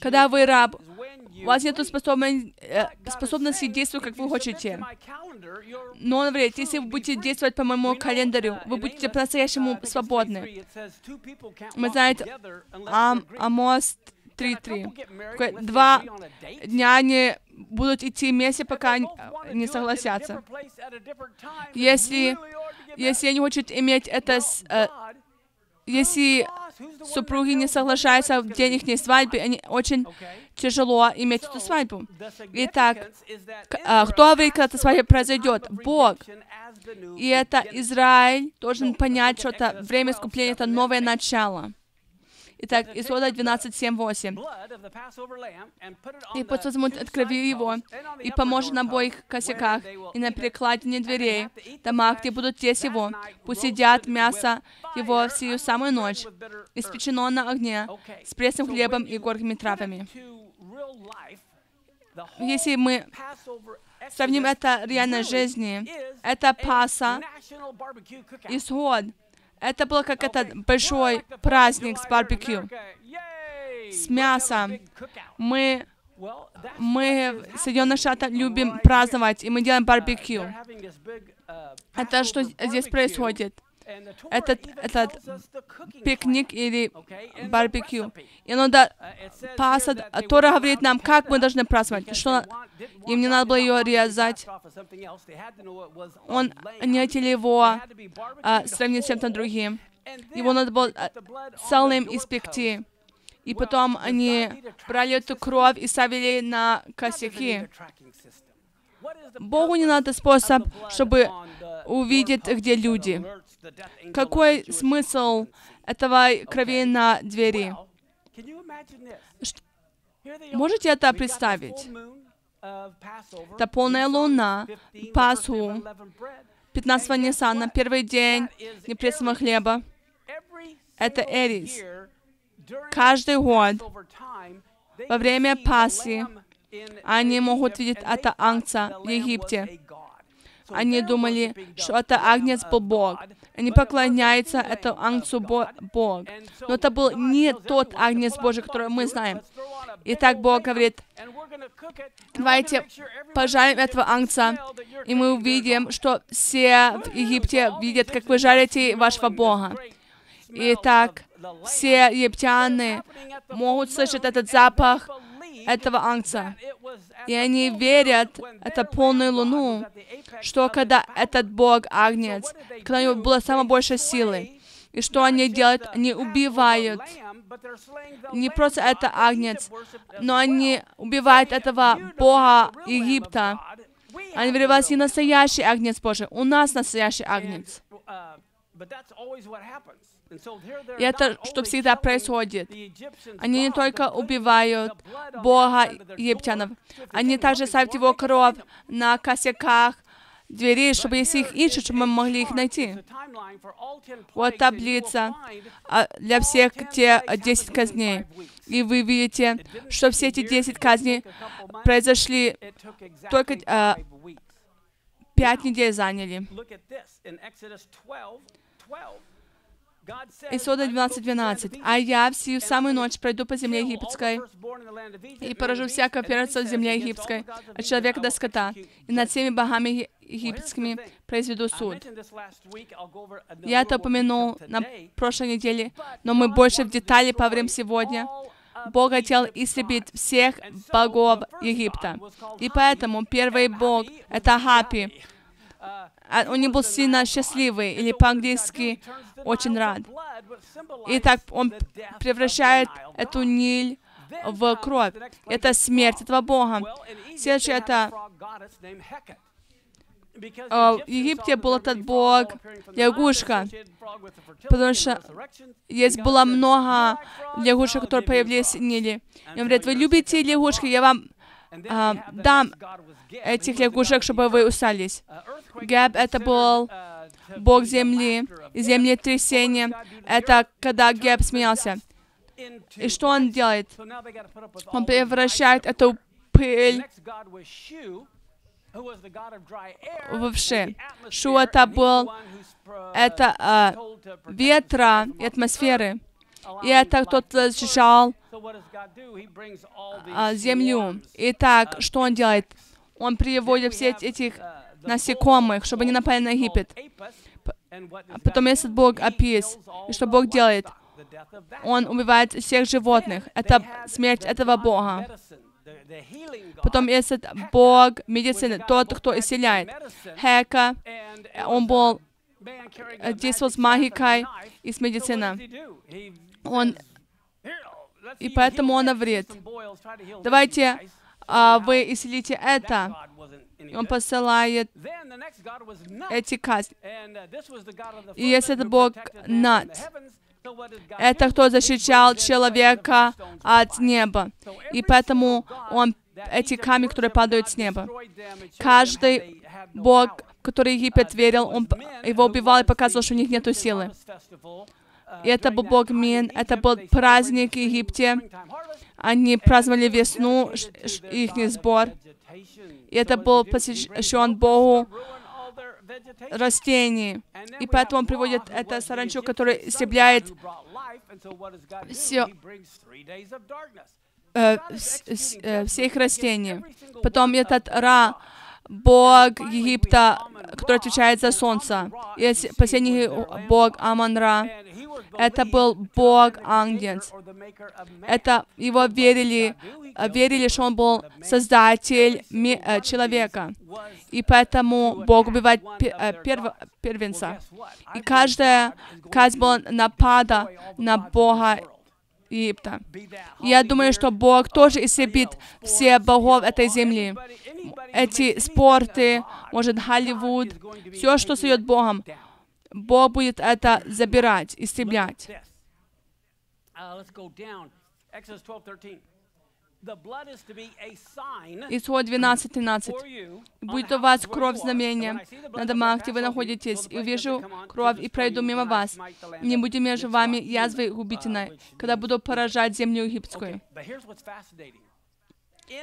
Когда вы раб, у вас нет способности, э, способности действовать, как вы хотите. Но он говорит, если вы будете действовать по моему календарю, вы будете по-настоящему свободны. Мы знаете, Ам, Амос 3.3. Такой, Два дня они будут идти вместе, пока не согласятся. Если, если они хотят иметь это, с, э, если супруги не соглашаются в день их свадьбы, они очень тяжело иметь эту свадьбу. Итак, а, кто говорит, когда эта свадьба произойдет? Бог. И это Израиль должен понять, что это время искупления, это новое начало. Итак, Исода 12, 7, 8. И пусть возьмут от крови его, и поможет на обоих косяках, и на перекладине дверей, домах, где будут есть его. Пусть едят мясо его в сию самую ночь, испечено на огне, с пресным хлебом и горькими травами. Если мы сравним это реальной жизни, это Паса, исход. Это был как этот большой праздник с барбекю, с мясом. Мы, мы в Соединенных Штатах любим праздновать, и мы делаем барбекю. Это что здесь происходит? Этот, этот пикник или барбекю. И ну да, Паса, Тора говорит нам, как мы должны праздновать, что им не надо было ее резать. Он не хотели его а, сравнить с чем-то другим. Его надо было а, целым испекти. И потом они брали эту кровь и ставили на косяки. Богу не надо способ, чтобы увидеть, где люди. Какой смысл этого крови на двери? Можете это представить? Это полная луна, Пасху, 15 Ниссана, первый день непресного хлеба. Это Эрис. Каждый год во время Пасхи они могут видеть это ангца в Египте. Они думали, что это агнец был Бог. Они поклоняются этому агнцу Бо- Бог. Но это был не тот агнец Божий, который мы знаем. Итак, Бог говорит, давайте пожарим этого агнца, и мы увидим, что все в Египте видят, как вы жарите вашего Бога. Итак, все египтяне могут слышать этот запах этого ангца. И они верят, это полную луну, что когда этот Бог Агнец, когда у него была самая большая сила, и что они делают? Они убивают. Не просто это Агнец, но они убивают этого Бога Египта. Они говорят, у вас не настоящий Агнец Божий, у нас настоящий Агнец. И это что всегда происходит. Они не только убивают Бога египтянов, они также ставят его кровь на косяках дверей, чтобы если их ищут, чтобы мы могли их найти. Вот таблица а, для всех те 10 казней. И вы видите, что все эти 10 казней произошли только а, 5 недель заняли. Исода 12.12. «А я в сию самую ночь пройду по земле египетской и поражу всякого первенца в земле египетской, от человека до скота, и над всеми богами египетскими произведу суд». Я это упомянул на прошлой неделе, но мы больше в детали поговорим сегодня. Бог хотел истребить всех богов Египта. И поэтому первый бог — это Хапи. А Он не был сильно счастливый, или по-английски очень рад. Итак, он превращает эту Ниль в кровь. Это смерть этого Бога. Следующее это а, в Египте был этот бог лягушка, потому что есть было много лягушек, которые появились в Ниле. И он говорит, вы любите лягушки, я вам а, дам этих лягушек, чтобы вы усались. Геб — это был бог земли, землетрясение — это когда Геб смеялся. И что он делает? Он превращает эту пыль в вши. Шу это был это а, ветра и атмосферы. И это кто-то защищал а, землю. Итак, что он делает? Он приводит всех этих насекомых, чтобы они напали на Египет. Потом есть Бог Апис. И что Бог делает? Он убивает всех животных. Это смерть этого Бога. Потом есть Бог медицины, тот, кто исцеляет. Хека, он был действовал с магикой и с медициной. Он и поэтому он говорит, давайте а, вы исцелите это. И он посылает эти казни. И если это Бог Над, это кто защищал человека от неба. И поэтому он эти камни, которые падают с неба. Каждый Бог, который Египет верил, он его убивал и показывал, что у них нет силы. И это был Бог Мин, это был праздник в Египте. Они праздновали весну, их сбор. И это был посвящен Богу растений. И поэтому он приводит это саранчу, который истребляет все, э, э, всех растений. Потом этот Ра, бог Египта, который отвечает за солнце. И последний бог Аман-Ра. Это был бог Ангенс. Это его верили, верили, что он был создатель э, человека. И поэтому Бог убивает э, перв, первенца. И каждая казнь была напада на Бога Египта. Я думаю, что Бог тоже истребит все богов этой земли. Эти спорты, может, Голливуд, все, что сует Богом, Бог будет это забирать, истреблять. Исход 12.13. «Будет у вас кровь знамения на домах, где вы находитесь, и увижу кровь, и пройду мимо вас. Не буду между вами язвой губительной, когда буду поражать землю египетскую».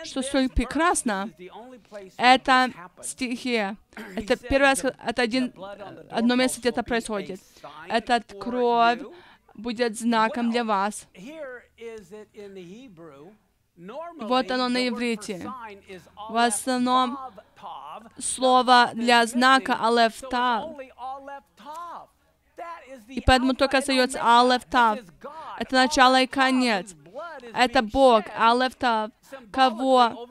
Что столь прекрасно, это стихия. Это первый раз, это один, одно место, где это происходит. Этот кровь будет знаком для вас. Вот оно на иврите. В основном слово для знака алеф тав. И поэтому только остается алеф тав. Это начало и конец. Это Бог, Алеф Тав, кого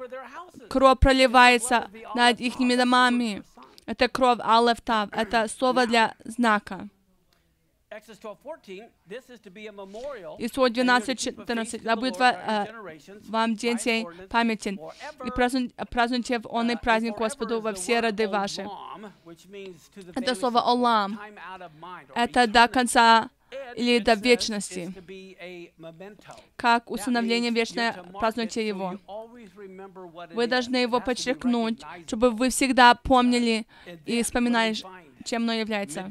кровь проливается над их домами. Это кровь Алеф Тав. Это слово для знака. Исход 12, 14. Да будет а, вам день сей памятен. И празднуй- празднуйте в он и праздник Господу во все роды ваши. Это слово «олам». Это до конца или до вечности. Как усыновление вечное, празднуйте его. Вы должны его подчеркнуть, чтобы вы всегда помнили и вспоминали, чем оно является.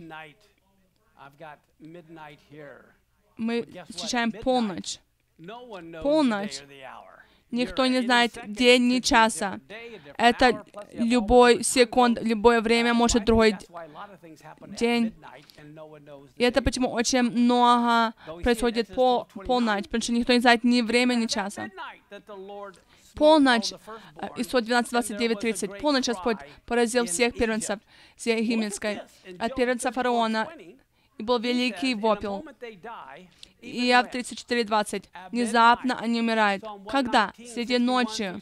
Мы встречаем полночь. Полночь. Никто не знает день ни часа. Это любой секунд, любое время может другой день. И это почему очень много происходит по полночь, потому что никто не знает ни времени, ни часа. Полночь, э, Исход 12, 29, 30. Полночь Господь поразил всех первенцев всей Египетской, от первенца фараона, и был великий вопел. Иов 34:20. Внезапно они умирают. Когда? Среди ночи.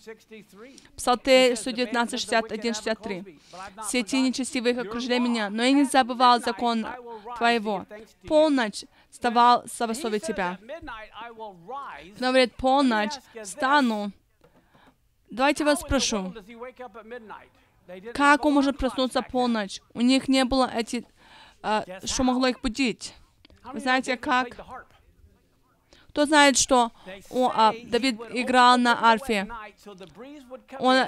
Псалтырь 119, 61, 63. Все те нечестивых окружили меня, но я не забывал закон Твоего. Полночь вставал совосове Тебя. Но говорит, полночь встану. Давайте вас спрошу, как он может проснуться полночь? У них не было эти, а, что могло их будить. Вы знаете, как? Кто знает, что о, а, Давид играл на арфе? Он,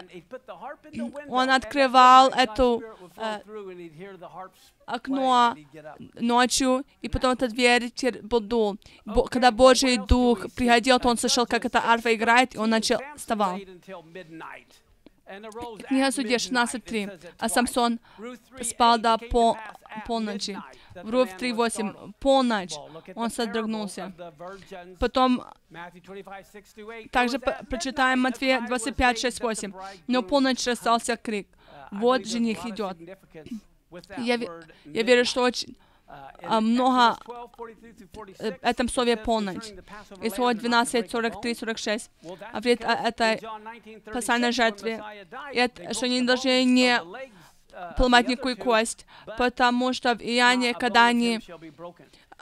он открывал эту э, окно ночью, и потом эта дверь был. Бо- когда Божий Дух приходил, то он слышал, как эта арфа играет, и он начал вставал. Книга Судья 16.3. А Самсон спал до пол, полночи. В Руф 3.8. Полночь. Он содрогнулся. Потом также прочитаем Матфея 25, 6, 8. Но полночь раздался крик. Вот жених идет. Я, я верю, что очень много э, в этом слове полночь. Исход 12, 43, 46. А говорит о этой пасхальной жертве. И это, что они должны не поломать никакую кость, потому что в Иоанне, когда они,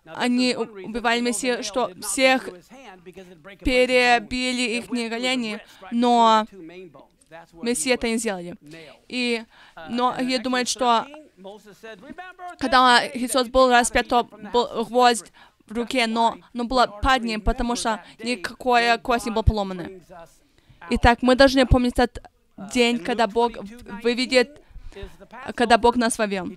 они убивали Мессию, что всех перебили их колени, но Мессия это не сделали. И многие думают, что когда Иисус был распят, то был гвоздь в руке, но, но было под ним, потому что никакая кость не была поломана. Итак, мы должны помнить этот день, когда Бог выведет, когда Бог нас вовел.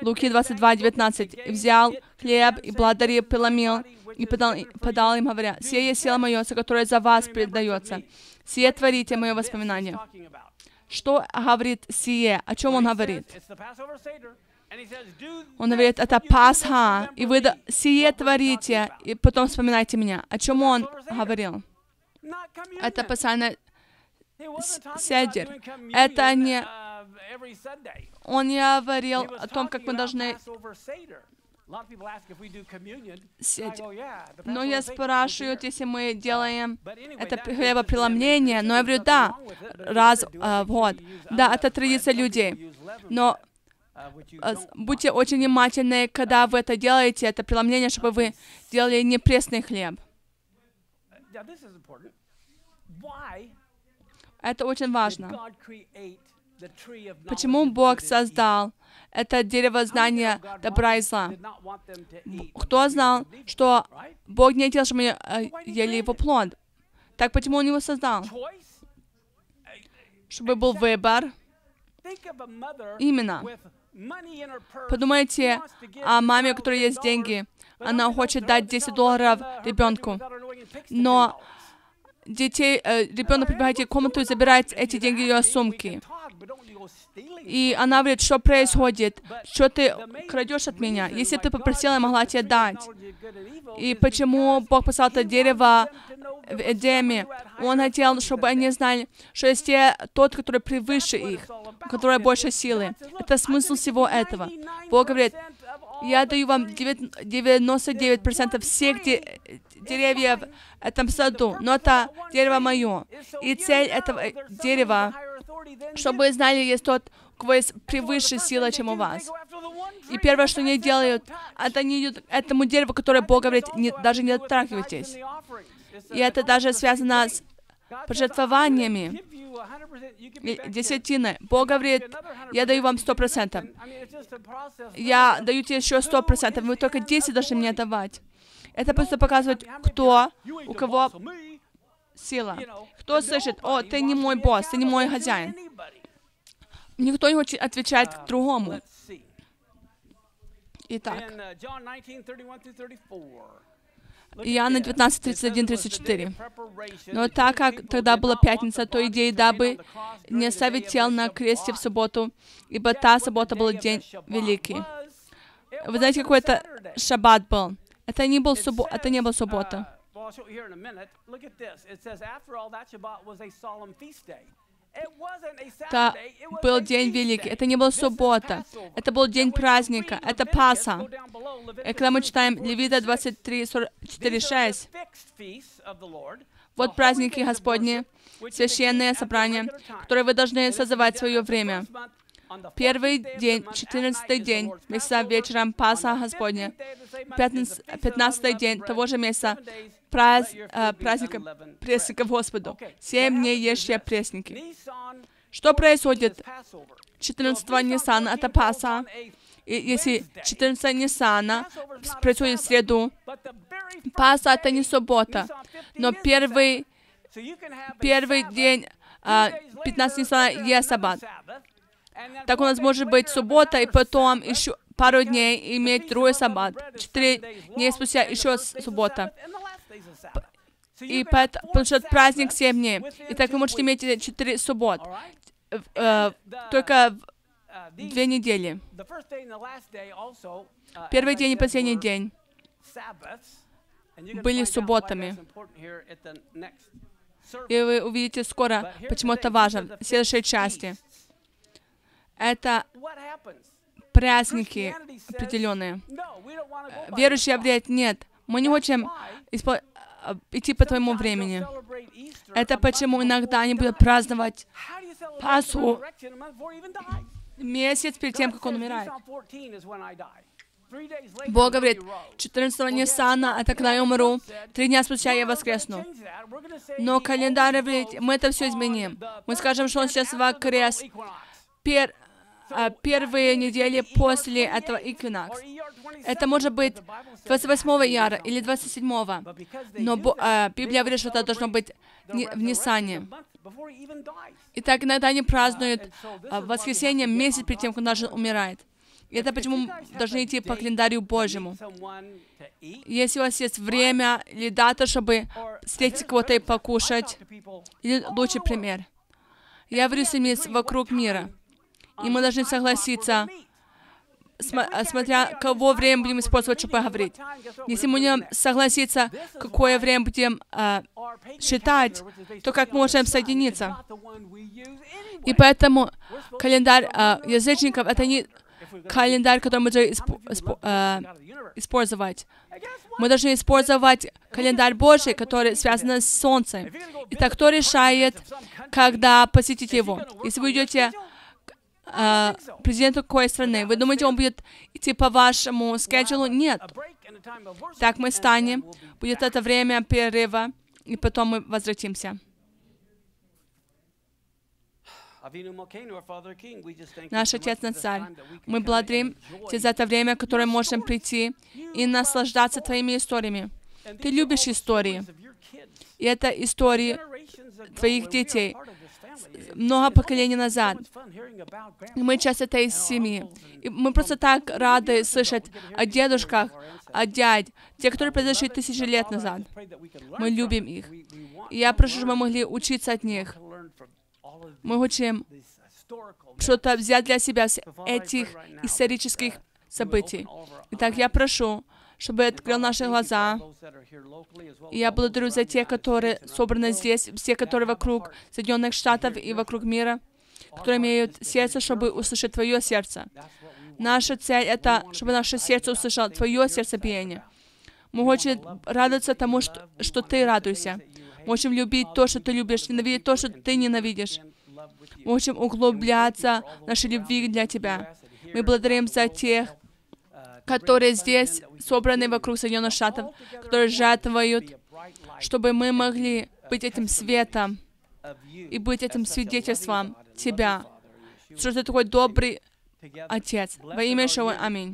Луки 22, 19. «И взял хлеб и благодарил, преломил, и подал, подал им, говоря, «Сие есть тело мое, которое за вас предается. Сие творите мое воспоминание». Что говорит сие? О чем он говорит? Он говорит, это Пасха, и вы сие творите, и потом вспоминайте меня. О чем он говорил? Это пасхальный с- седер. Это не... Он не говорил о том, как мы должны сеть. Но я спрашиваю, если мы делаем это хлебопреломление, но я говорю, да, раз а, в год. Да, это традиция людей. Но а, с- будьте очень внимательны, когда вы это делаете, это преломление, чтобы вы делали не пресный хлеб. Это очень важно. Почему Бог создал это дерево знания добра и зла? Кто знал, что Бог не хотел, чтобы мы э, ели его плод? Так почему Он его создал? Чтобы был выбор. Именно. Подумайте о маме, у которой есть деньги. Она хочет дать 10 долларов ребенку. Но детей, э, ребенок прибегает в комнату и забирает эти деньги ее сумки. И она говорит, что происходит? Что ты крадешь от меня? Если ты попросила, я могла тебе дать. И почему Бог послал это дерево в Эдеме? Он хотел, чтобы они знали, что есть тот, который превыше их, у которого больше силы. Это смысл всего этого. Бог говорит, Я даю вам девят- 99% всех де- деревьев в этом саду, но это дерево мое. И цель этого дерева, чтобы знали, есть тот, у кого есть превыше сила, чем у вас. И первое, что они делают, это они идут этому дереву, которое Бог говорит, не- даже не дотрагивайтесь. И это даже связано с пожертвованиями и десятиной. Бог говорит, я даю вам сто процентов. Я даю тебе еще сто процентов, вы только 10 должны мне давать. Это просто показывает, кто, у кого сила. Кто слышит, о, ты не мой босс, ты не мой хозяин. Никто не хочет отвечать к другому. Итак, Иоанна 19, 31, 34. Но так как тогда была пятница, то идея, дабы не оставить тел на кресте в субботу, ибо та суббота был день великий. Вы знаете, какой это шаббат был? Это не был суббо... это не был суббота. Это был день великий. Это не был суббота. Это был день праздника. Это Паса. И когда мы читаем Левита 23, 4, 6, вот праздники Господни, священное собрание, которые вы должны созывать в свое время. Первый день, 14 день, месяца вечером Паса Господня, 15 день того же месяца, праз, э, праздника пресника Господу. Семь дней ешьте пресники. Что происходит 14 Ниссана, это Паса. И если 14 Ниссана происходит в среду, Паса это не суббота, но первый, первый день, а, 15 Ниссана есть саббат. Так у нас может быть суббота, и потом еще пару дней иметь другой саббат. Четыре дней спустя еще суббота. И что праздник семь дней. И так вы можете иметь четыре суббот. Э, э, только в две недели. Первый день и последний день были субботами. И вы увидите скоро, почему это важно, в следующей части. Это праздники определенные. Верующие говорят, нет, мы не хотим испо- э, идти по твоему времени. Это почему иногда они будут праздновать Пасху? месяц перед тем, как он умирает. Бог говорит, 14 Ниссана, это когда я умру, три дня спустя я воскресну. Но календарь говорит, мы это все изменим. Мы скажем, что он сейчас воскрес. Пер, а, первые недели после этого Иквинакс. Это может быть 28 яра или 27. Но а, Библия говорит, что это должно быть в Ниссане. И так иногда они празднуют а, воскресенье месяц перед тем, как он умирает. И это почему должны идти по календарю Божьему. Если у вас есть время или дата, чтобы встретить кого-то и покушать, или лучший пример. Я говорю с людьми вокруг мира, и мы должны согласиться, а, смотря кого время будем использовать, чтобы поговорить. Если мы не согласиться, какое время будем а, считать, то как мы можем соединиться? И поэтому календарь а, язычников — это не календарь, который мы должны испо- испо- а, использовать. Мы должны использовать календарь Божий, который связан с Солнцем. Итак, кто решает, когда посетить его? Если вы идете а, президенту какой страны, вы думаете, он будет идти по вашему скеджулу? Нет. Так мы станем, будет это время перерыва, и потом мы возвратимся. Наш Отец на Царь, мы благодарим Тебя за это время, которое можем прийти и наслаждаться Твоими историями. Ты любишь истории, и это истории твоих детей много поколений назад. Мы часть этой семьи. И мы просто так рады слышать о дедушках, о дядь, те, которые произошли тысячи лет назад. Мы любим их. И я прошу, чтобы мы могли учиться от них. Мы хотим что-то взять для себя с этих исторических событий. Итак, я прошу, чтобы открыл наши глаза. Я благодарю за те, которые собраны здесь, все, которые вокруг Соединенных Штатов и вокруг мира. которые имеют сердце, чтобы услышать Твое сердце. Наша цель — это, чтобы наше сердце услышало Твое сердцебиение. Мы хотим радоваться тому, что, что Ты радуешься. Мы хотим любить то, что Ты любишь, ненавидеть то, что Ты ненавидишь. Мы хотим углубляться в нашей любви для Тебя. Мы благодарим за тех, которые здесь собраны вокруг Соединенных Штатов, которые жертвуют, чтобы мы могли быть этим светом и быть этим свидетельством Тебя, что Ты такой добрый Отец. Во имя Ишуа, аминь.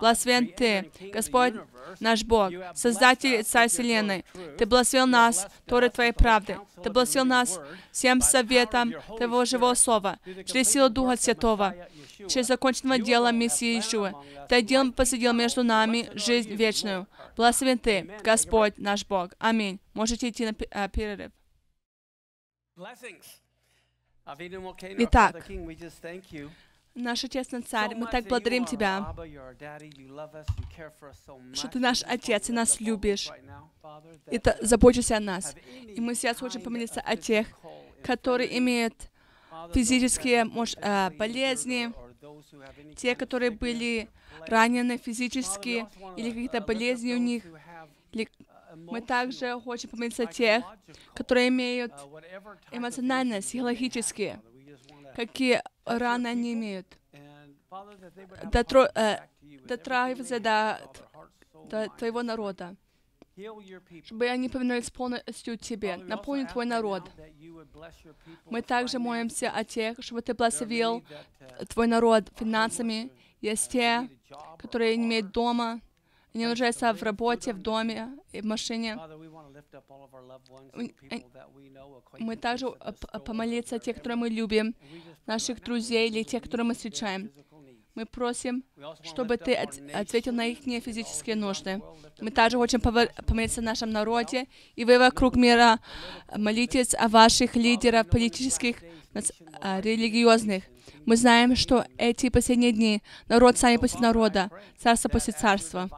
Благословен Ты, Господь наш Бог, Создатель Царь Вселенной. Ты благословил нас Торой Твоей правды. Ты благословил нас всем советом Твоего живого слова, через силу Духа Святого, через законченного дела Мессии Ишуа. Ты делом посадил между нами жизнь вечную. Благословен Ты, Господь наш Бог. Аминь. Можете идти на э, перерыв. Итак, Наш Отец на Царь, мы так благодарим Тебя, что Ты наш Отец и нас любишь, и Ты заботишься о нас. И мы сейчас хотим помолиться о тех, которые имеют физические может, э, болезни, те, которые были ранены физически, или какие-то болезни у них. Мы также хотим помолиться о тех, которые имеют эмоциональные, психологические, какие раны они имеют. Дотро, э, дотрагиваться до, до Твоего народа, чтобы они повернулись полностью Тебе. Наполни Твой народ. Мы также молимся о тех, чтобы Ты благословил Твой народ финансами. Есть те, которые не имеют дома, они нуждаются в работе, в доме и в машине. Мы также помолиться о тех, которые мы любим, наших друзей или тех, которые мы встречаем. Мы просим, чтобы Ты от- ответил на их физические нужды. Мы также хотим помолиться о нашем народе, и вы вокруг мира молитесь о ваших лидерах политических, а, религиозных. Мы знаем, что эти последние дни народ сами после народа, царство после царства.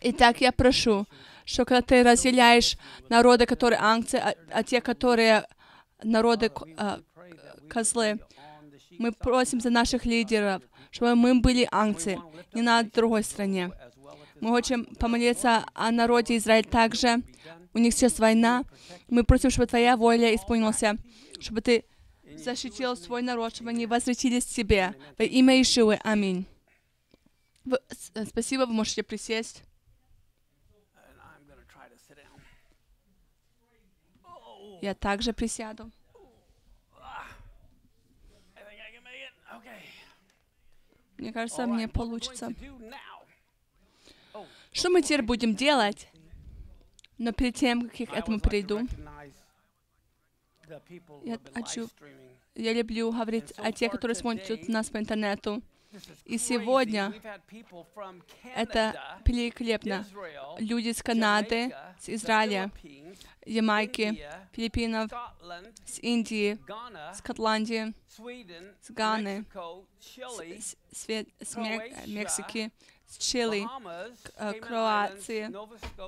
Итак, я прошу, что когда ты разделяешь народы, которые ангцы, а, а те, которые народы а, козлы, мы просим за наших лидеров, чтобы мы были ангцы, не на другой стране. Мы хотим помолиться о народе Израиль также. У них сейчас война. Мы просим, чтобы Твоя воля исполнилась, чтобы Ты защитил свой народ, чтобы они возвратились к Тебе. Во имя Ишуы. Аминь. Вы- спасибо, вы можете присесть. Я также присяду. Мне кажется, мне получится. Что мы теперь будем делать? Но перед тем, как я к этому перейду, я хочу, я люблю говорить о тех, которые смотрят нас по интернету. И сегодня это великолепно. Люди с Канады, с Израиля, Ямайки, Филиппинов, с Индии, с Шотландии, с Ганы, с, с с Мек- Мексики, с Чили, э, Кроации,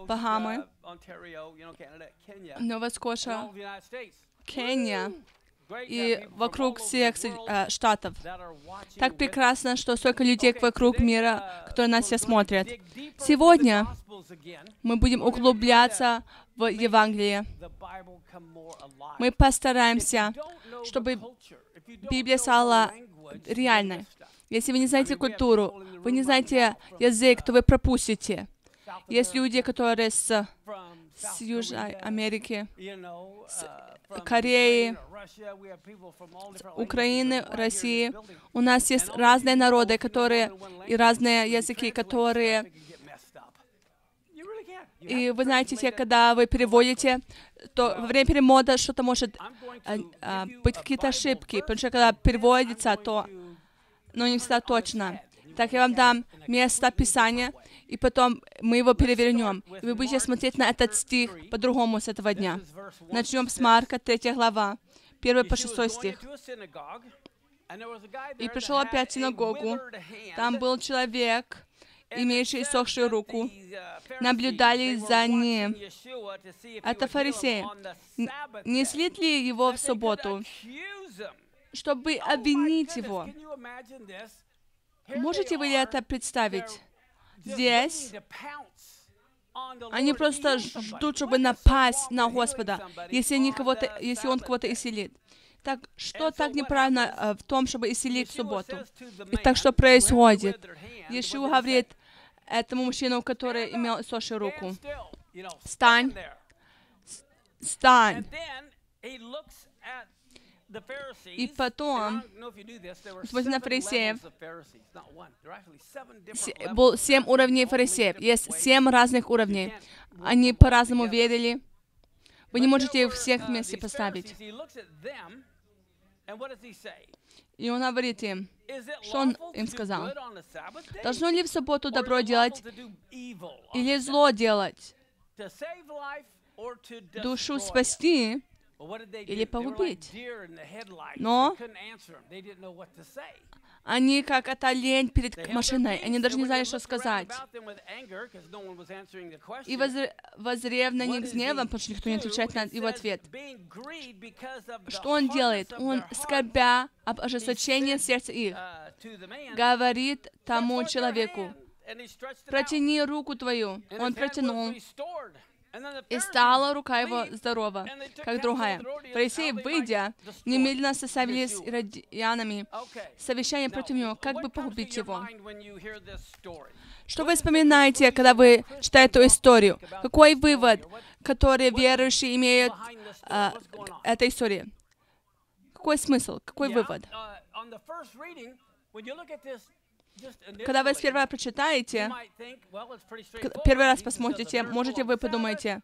Багамы, Нова Скоша, Кения и вокруг всех Со- э, штатов. Так прекрасно, что столько людей вокруг мира, которые нас все смотрят. Сегодня мы будем углубляться в Евангелие. Мы постараемся, чтобы Библия стала реальной. Если вы не знаете культуру, вы не знаете язык, то вы пропустите. Есть люди, которые с, с Южной Америки, с Кореи, Украины, России. У нас есть разные народы, которые и разные языки, которые и вы знаете, те, когда вы переводите, то во время перевода что-то может а, а, быть какие-то ошибки, потому что когда переводится, то но не всегда точно. Так я вам дам место Писания, и потом мы его перевернем. И вы будете смотреть на этот стих по-другому с этого дня. Начнем с Марка, 3 глава, 1 по 6 стих. И пришел опять в синагогу. Там был человек, имеющий иссохшую руку. Наблюдали за ним. Это фарисеи. Не слит ли его в субботу, чтобы Oh обвинить его. Можете вы это представить? Здесь они просто ждут, чтобы напасть на Господа, если, они кого-то, если Он кого-то исцелит. Так, что так неправильно э, в том, чтобы исцелить в субботу? И так что происходит? Иешуа говорит этому мужчину, который имел stand руку, Встань. «Встань!» И потом, and I don't know if you knew this, there were смотрит на фарисеев. levels of Pharisees, not one. There are actually seven different Се- levels Был of семь уровней фарисеев. Есть семь разных уровней. Они по-разному верили. Вы не можете их всех uh, вместе поставить. И он говорит им, Что он им сказал? должно ли в субботу добро делать или зло делать? Душу спасти Или погубить? Но-. Они как это лень перед машиной. Они даже не знали, что сказать. И возре- возрев на них гневом, потому что никто не отвечает на его ответ. "Being grieved because of the Что он делает? Он, скорбя об ожесточении сердца их, uh, говорит тому "Stretch forth your человеку, hand." And he stretched it out. протяни руку твою. Он протянул, и стала рука его здорова, как другая. Фарисеи, выйдя, немедленно составили с Okay. совещание против него, как бы погубить его. Что вы вспоминаете, когда вы читаете эту историю? Какой вывод, который верующие имеют on? этой истории? Какой смысл? Какой вывод? Uh, Когда вы сперва прочитаете, первый раз посмотрите, можете вы подумаете,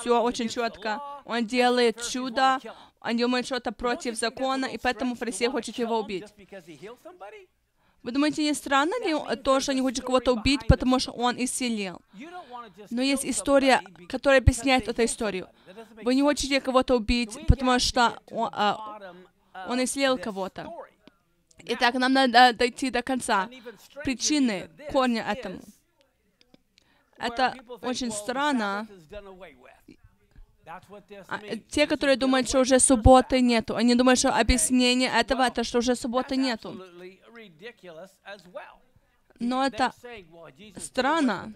все очень четко. Он делает чудо, он делает что-то против закона, и поэтому wanna хочет его убить. Вы думаете, не странно ли то, что они хотят кого-то убить, потому что он исцелил? Но есть история, которая объясняет эту историю. Вы не хотите кого-то убить, потому что он, а, он исцелил кого-то. Итак, нам надо дойти до конца. Причины, корня этому. Это очень странно. А, э. Те, которые думают, что уже субботы нету. Они думают, что объяснение этого это, что уже субботы нету. Но это странно.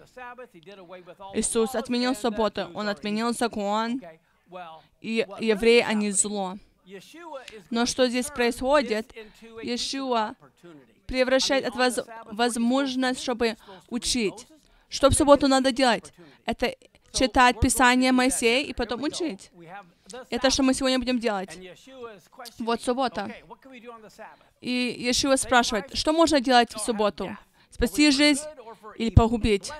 Иисус отменил субботу, Он отменил закон, и евреи, они зло. Но что здесь происходит? Иешуа. Превращает это воз- возможность, чтобы учить. Что в субботу надо делать? Это читать Писание Моисея и потом учить. Это что мы сегодня будем делать. Вот суббота. И Иешуа спрашивает, что можно делать в субботу? Спасти жизнь или погубить?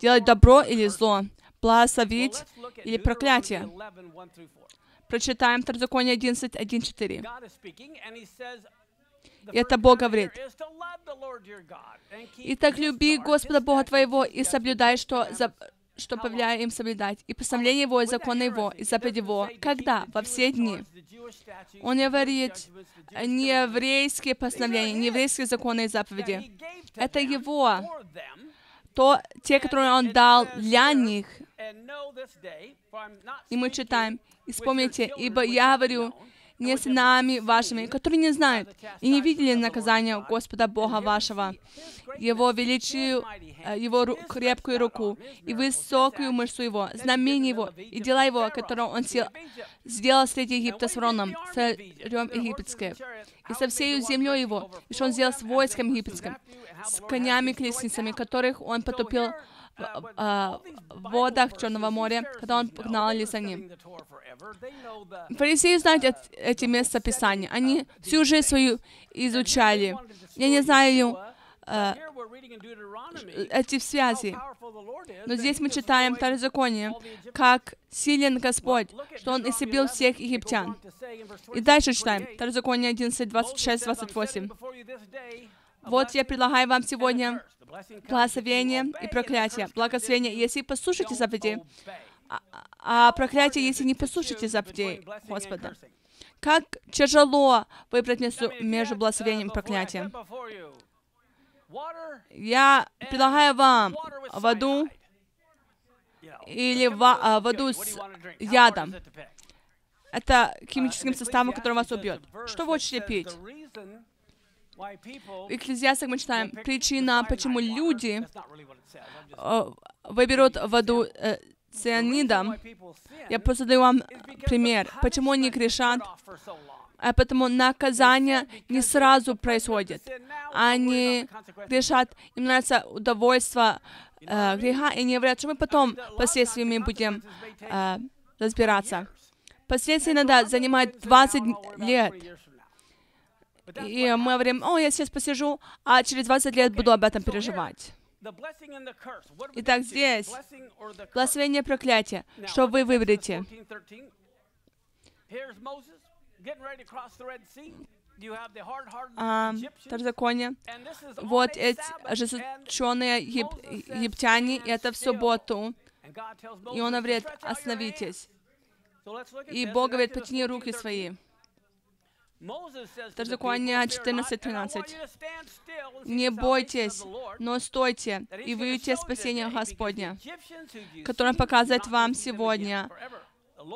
Делать добро или зло? Благословить или проклятие? 11, 1 through 4. Прочитаем Второзаконие 11, 1, 4. God is speaking, and he says, the И это Бог говорит. Итак, люби Господа Бога твоего и соблюдай, что, за, что повеляю им соблюдать, и постановление его, и законы его, и doesn't его. Когда? Во все дни. Он говорит не еврейские постановления, не еврейские законы и заповеди. Это его, то, те, которые он дал для них. И мы читаем, и вспомните, ибо я говорю не с нами вашими, которые не знают и не видели наказания. Господа Бога вашего, Его величию, э, Его ру- крепкую руку и высокую мышцу Его, знамение Его и дела Его, которые Он сел- сделал среди Египта с of Egypt, царем египетским, и со the землей Его, и что Он сделал с войском египетским, с Lord had конями destroyed колесницами, them. которых Он потопил uh, а, водах Черного моря, когда Он погнал were за Ним. Фарисеи знают эт- эти места Писания. Они всю жизнь свою изучали. Я не знаю э, Deuteronomy эти связи. Но здесь мы читаем Второзаконие, как силен Господь, что Он истребил 11, всех египтян. И 26 дальше читаем. 28, Второзаконие 11, Moses 26, says, "I'm setting 28. Вот я предлагаю вам сегодня благословение и проклятие. Благословение, если послушайте don't заповеди, а, а How проклятие, если не choose заповедей Господа. Как тяжело выбрать между, между благословением и проклятием. Я предлагаю вам воду или ва- а, воду с ядом. это химическим составом, который вас убьет. Что вы хотите пить? В Экклезиастах мы читаем, причина, почему люди э, выберут воду э, цианидом. Я просто даю вам пример. Почему они грешат? А потому наказание не сразу происходит. Они грешат, им нравится удовольствие э, греха, и они говорят, что мы потом последствиями будем э, разбираться. Последствия иногда занимают 20 лет. И мы говорим, о, я сейчас посижу, а через 20 лет буду об этом переживать. Итак, здесь благословение проклятие. Что вы выберете? А, Второзаконие. Вот эти ожесточенные егип, египтяне, и это в субботу. И он говорит, остановитесь. И Бог говорит, потяни руки свои. Второзаконие 14.13. «Не бойтесь, но стойте и выйдите спасение Господня, которое показывает вам сегодня,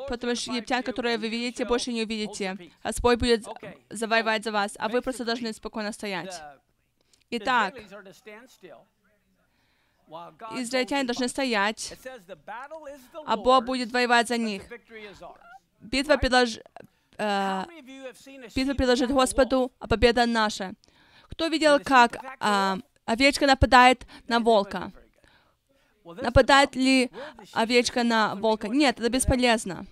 потому что египтян, которые вы видите, больше не увидите. Господь будет завоевать за вас, а вы просто должны спокойно стоять. Итак, израильтяне должны стоять, а Бог будет воевать за них. Битва предлож э, битва приложит Господу, а победа наша. Кто видел, как э, овечка нападает на волка? Нападает ли овечка на волка? Нет, это бесполезно.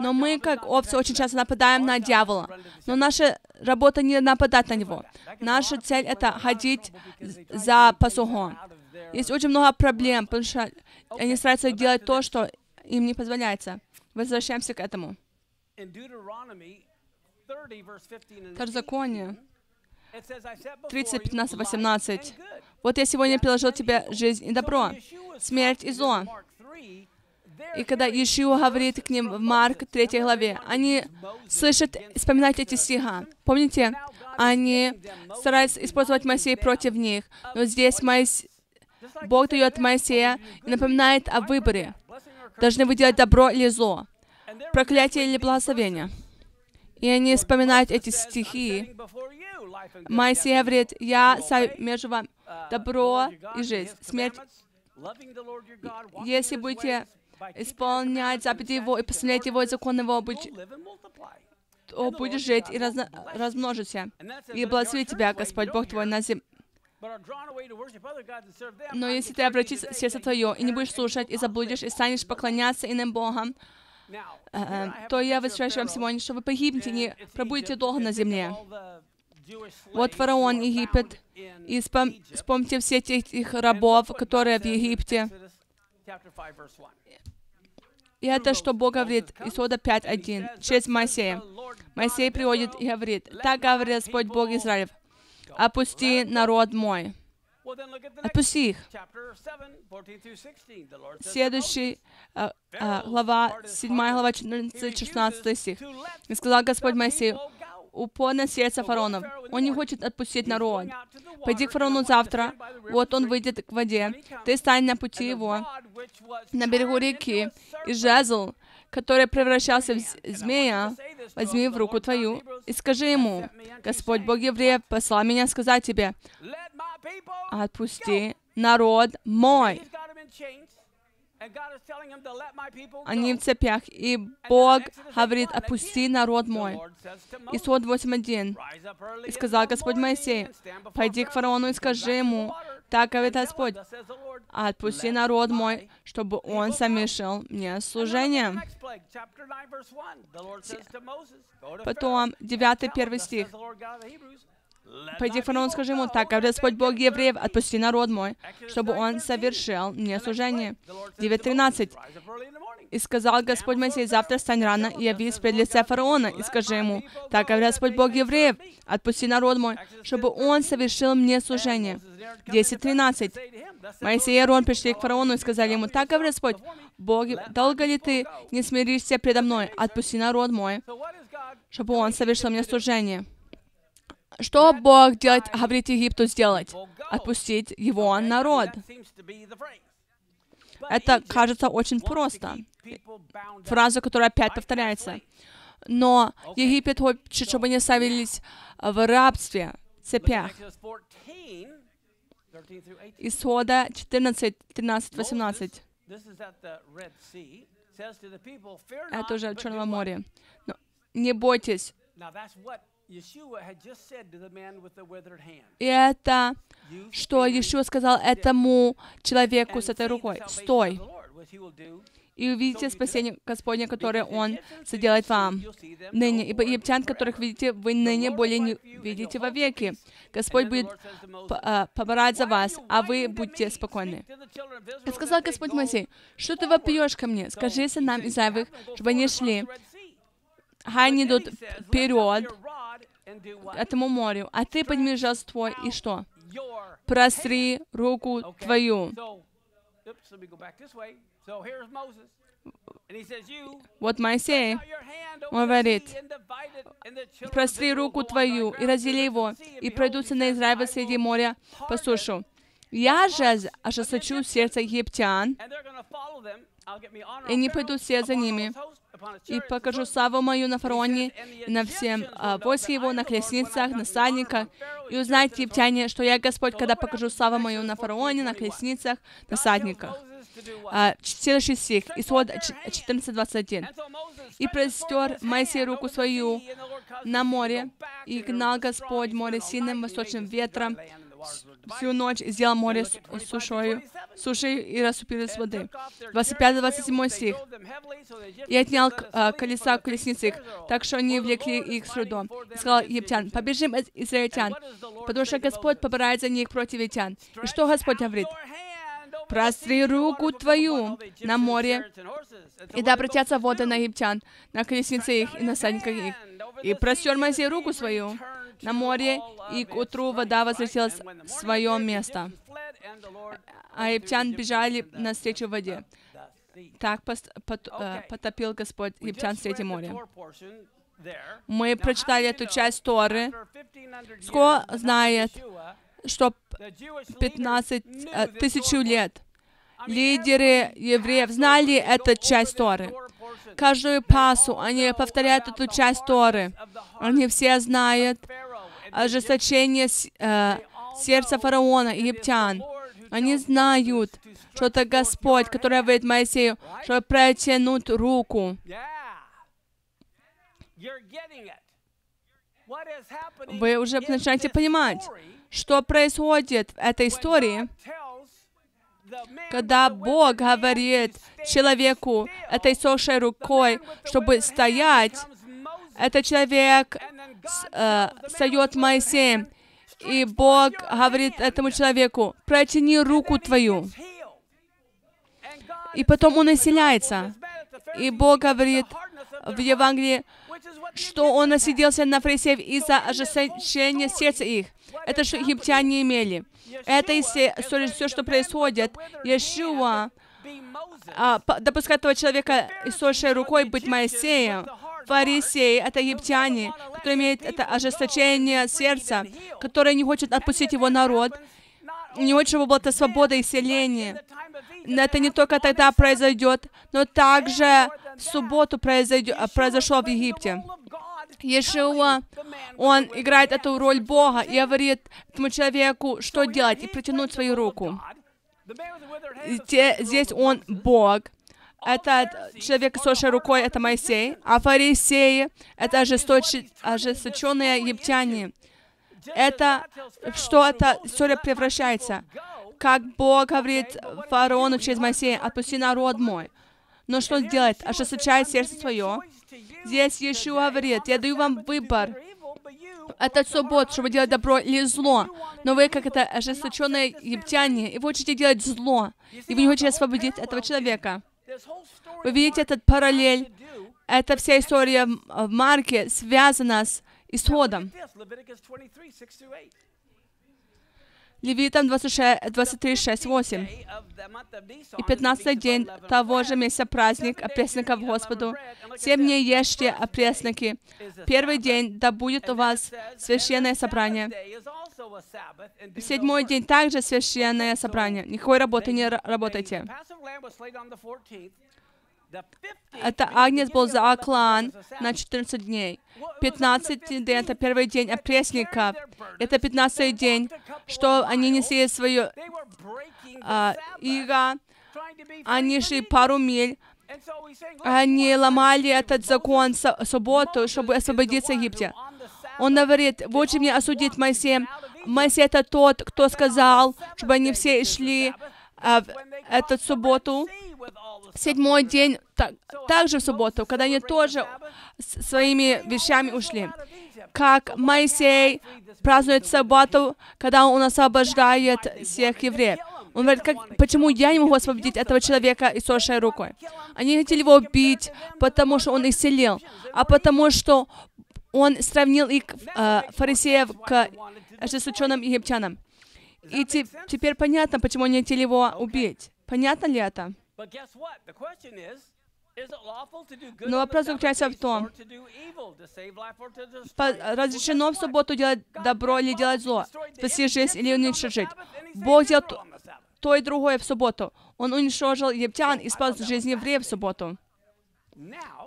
Но мы, как овцы, очень часто нападаем на дьявола. Но наша работа не нападать на него. Наша цель — это ходить за пасухом. Есть очень много проблем, потому что они стараются делать то, что им не позволяется. Возвращаемся к этому. Второзаконие. 30, 15, 18. «Вот я сегодня приложил тебе жизнь и добро, смерть и зло». И когда Иешуа говорит к ним в Марк 3 главе, они слышат, вспоминают эти стиха. Помните, они стараются использовать Моисея против них, но здесь Моис... Бог дает Моисея и напоминает о выборе. Должны вы делать добро или зло проклятие или благословение. И они вспоминают эти стихи. Моисей говорит, я между вами добро и жизнь, смерть. Если будете исполнять заповеди Его и посмотреть Его закон Его, то будешь жить и разно, размножиться. И благослови тебя, Господь Бог твой, на земле. Но если ты обратишь сердце твое и не будешь слушать, и заблудишь, и станешь поклоняться иным Богам, то я возвращаю вам сегодня, что вы погибнете, не пробудете долго на земле. Вот фараон Египет, и вспом, вспомните все этих рабов, которые в Египте. И это, что Бог говорит, Исода 5.1, через Моисея. Моисей приводит и говорит, «Так говорит Господь Бог Израилев, опусти народ мой». Отпусти их. Следующий а, а, глава, 7 глава, 14-16 стих. И сказал Господь Моисею, упорно сердце фараонов. Он не хочет отпустить народ. Пойди к фараону завтра, вот он выйдет к воде. Ты стань на пути его, на берегу реки, и жезл, который превращался в змея, возьми в руку твою и скажи ему, Господь Бог евреев послал меня сказать тебе, отпусти народ мой. Они в цепях, и Бог говорит, отпусти народ мой. Исход 8.1. И сказал Господь Моисей, пойди к фараону и скажи ему, так говорит Господь, отпусти народ мой, чтобы он совершил мне служение. Потом, 9 первый стих. Пойди к фараону, скажи ему, так Господь Бог евреев, отпусти народ мой, чтобы он совершил мне служение. 9.13. И сказал Господь Моисей, завтра стань рано и явись пред лице фараона, и скажи ему, так Господь Бог евреев, отпусти народ мой, чтобы он совершил мне служение. 10.13. Моисей и Аарон пришли к фараону и сказали ему, так Господь, Бог, долго ли ты не смиришься предо мной, отпусти народ мой, чтобы он совершил мне служение. Что Бог делать, говорит Египту сделать? Отпустить его народ. Это кажется очень просто. фразу, которая опять повторяется. Но Египет хочет, чтобы они оставились а, в рабстве, at цепях. Exodus 14, 13 through 18. Исхода 14, 13, 18. This is at the Red Sea. Says to the people, fear not, Это уже Черное what?" море. Но не бойтесь. И это, что Иешуа сказал этому человеку с этой рукой. Стой и увидите спасение Господне, которое Он соделает вам. Ныне, ибо египтян, которых видите, вы ныне более не видите вовеки. Господь будет а, поборать за вас, а вы будьте спокойны. И сказал Господь Моисей, что ты вопиешь ко мне? Скажи сынам Израилевых, чтобы они шли, они идут вперед к этому морю, а ты подними жезл твой и что? Простри руку твою. Вот Моисей, он говорит, простри руку твою и раздели его, и пройдут сыны Израиля среди моря по сушу. Я же ожесточу сердце египтян, и они пойдут все за ними, и покажу славу мою на фараоне и на всем а, войске его, на колесницах, на всадниках. И узнайте, египтяне, что я Господь, когда покажу славу мою на фараоне, на колесницах, на всадниках. А, следующий стих, Исход ч- 14.21. И простер Моисей руку свою На море, и гнал Господь море сильным восточным ветром всю ночь, и сделал море сушою, сушей и расступились воды. 25-27 стих. И отнял а, колеса колесницы их, так что они влекли их с трудом. И сказал египтян, побежим из израильтян, потому что Господь побирает за них против египтян. И что Господь говорит? Простри руку твою на море, и да обратятся воды на египтян, на колесницы их и на садниках их. И простер Моисей руку свою на море, и к утру вода возвратилась в свое место. А египтян бежали навстречу воде. Так э, потопил Господь египтян в Среднем море. Мы прочитали эту часть Торы. Ско знает, что 15 э, тысяч лет лидеры евреев знали эту часть Торы. Каждую пасу они повторяют эту часть Торы. Они все знают ожесточение э, сердца фараона, египтян. Они знают, что это Господь, который говорит Моисею, чтобы протянуть руку. Вы уже начинаете понимать, что происходит в этой истории, когда Бог говорит человеку этой сошей рукой, чтобы стоять, этот человек э, встает Моисеем, и Бог говорит этому человеку, протяни руку твою. И потом он исцеляется. И Бог говорит в Евангелии, что он насиделся на фарисеев из-за ожесточения сердца их. Это что египтяне имели. Это история, все, что происходит. Иешуа а, допускает этого человека иссохшей рукой быть Моисеем. Фарисеи — это египтяне, которые имеют это ожесточение сердца, которые не хотят отпустить его народ, не хотят, чтобы была свобода и исцеление. Но это не только тогда произойдет, но также в субботу произойдет, произошло в Египте. Иешуа, он играет эту роль Бога и говорит этому человеку, что делать, и протянуть свою руку. Здесь он Бог. Этот человек с ошей рукой — это Моисей, а фарисеи — это ожесточенные египтяне. Это что эта история превращается? Как Бог говорит фараону через Моисея, отпусти народ мой. Но что он делает? Ожесточает сердце свое. Здесь Иешуа говорит, я даю вам выбор. Это суббот, чтобы делать добро или зло. Но вы, как это ожесточенные египтяне, и вы хотите делать зло. И вы не хотите освободить этого человека. Вы видите этот параллель? Эта вся история в в Марке связана с исходом. Левитам 26, 23, 6, 8. И 15 день того же месяца праздник опресноков Господу. Семь дней ешьте опресноки. Первый день да будет у вас священное собрание. Седьмой день также священное собрание. Никакой работы не ра- работайте. Это агнец был заклан на 14 дней. 15 день, это первый день опресника. Это 15 день, что они несли свою а, иго. Они шли пару миль. Они ломали этот закон субботу, чтобы освободиться в Египте. Он говорит, лучше мне осудить Моисея. Моисей это тот, кто сказал, чтобы они все шли в эту субботу. Седьмой день, так, также в субботу, когда они тоже своими вещами ушли. Как Моисей празднует субботу, когда он освобождает всех евреев. Он говорит, как, почему я не могу освободить этого человека и сошей рукой? Они хотели его убить, потому что он исцелил, а потому что он сравнил их, э, фарисеев, к ожесточенным египтянам. И те- теперь понятно, почему они хотели его убить. Понятно ли это? Но вопрос заключается в том, разрешено в субботу делать добро или делать зло, спасти жизнь или уничтожить. Бог делал то и другое в субботу. Он уничтожил египтян и спас жизнь евреев в субботу.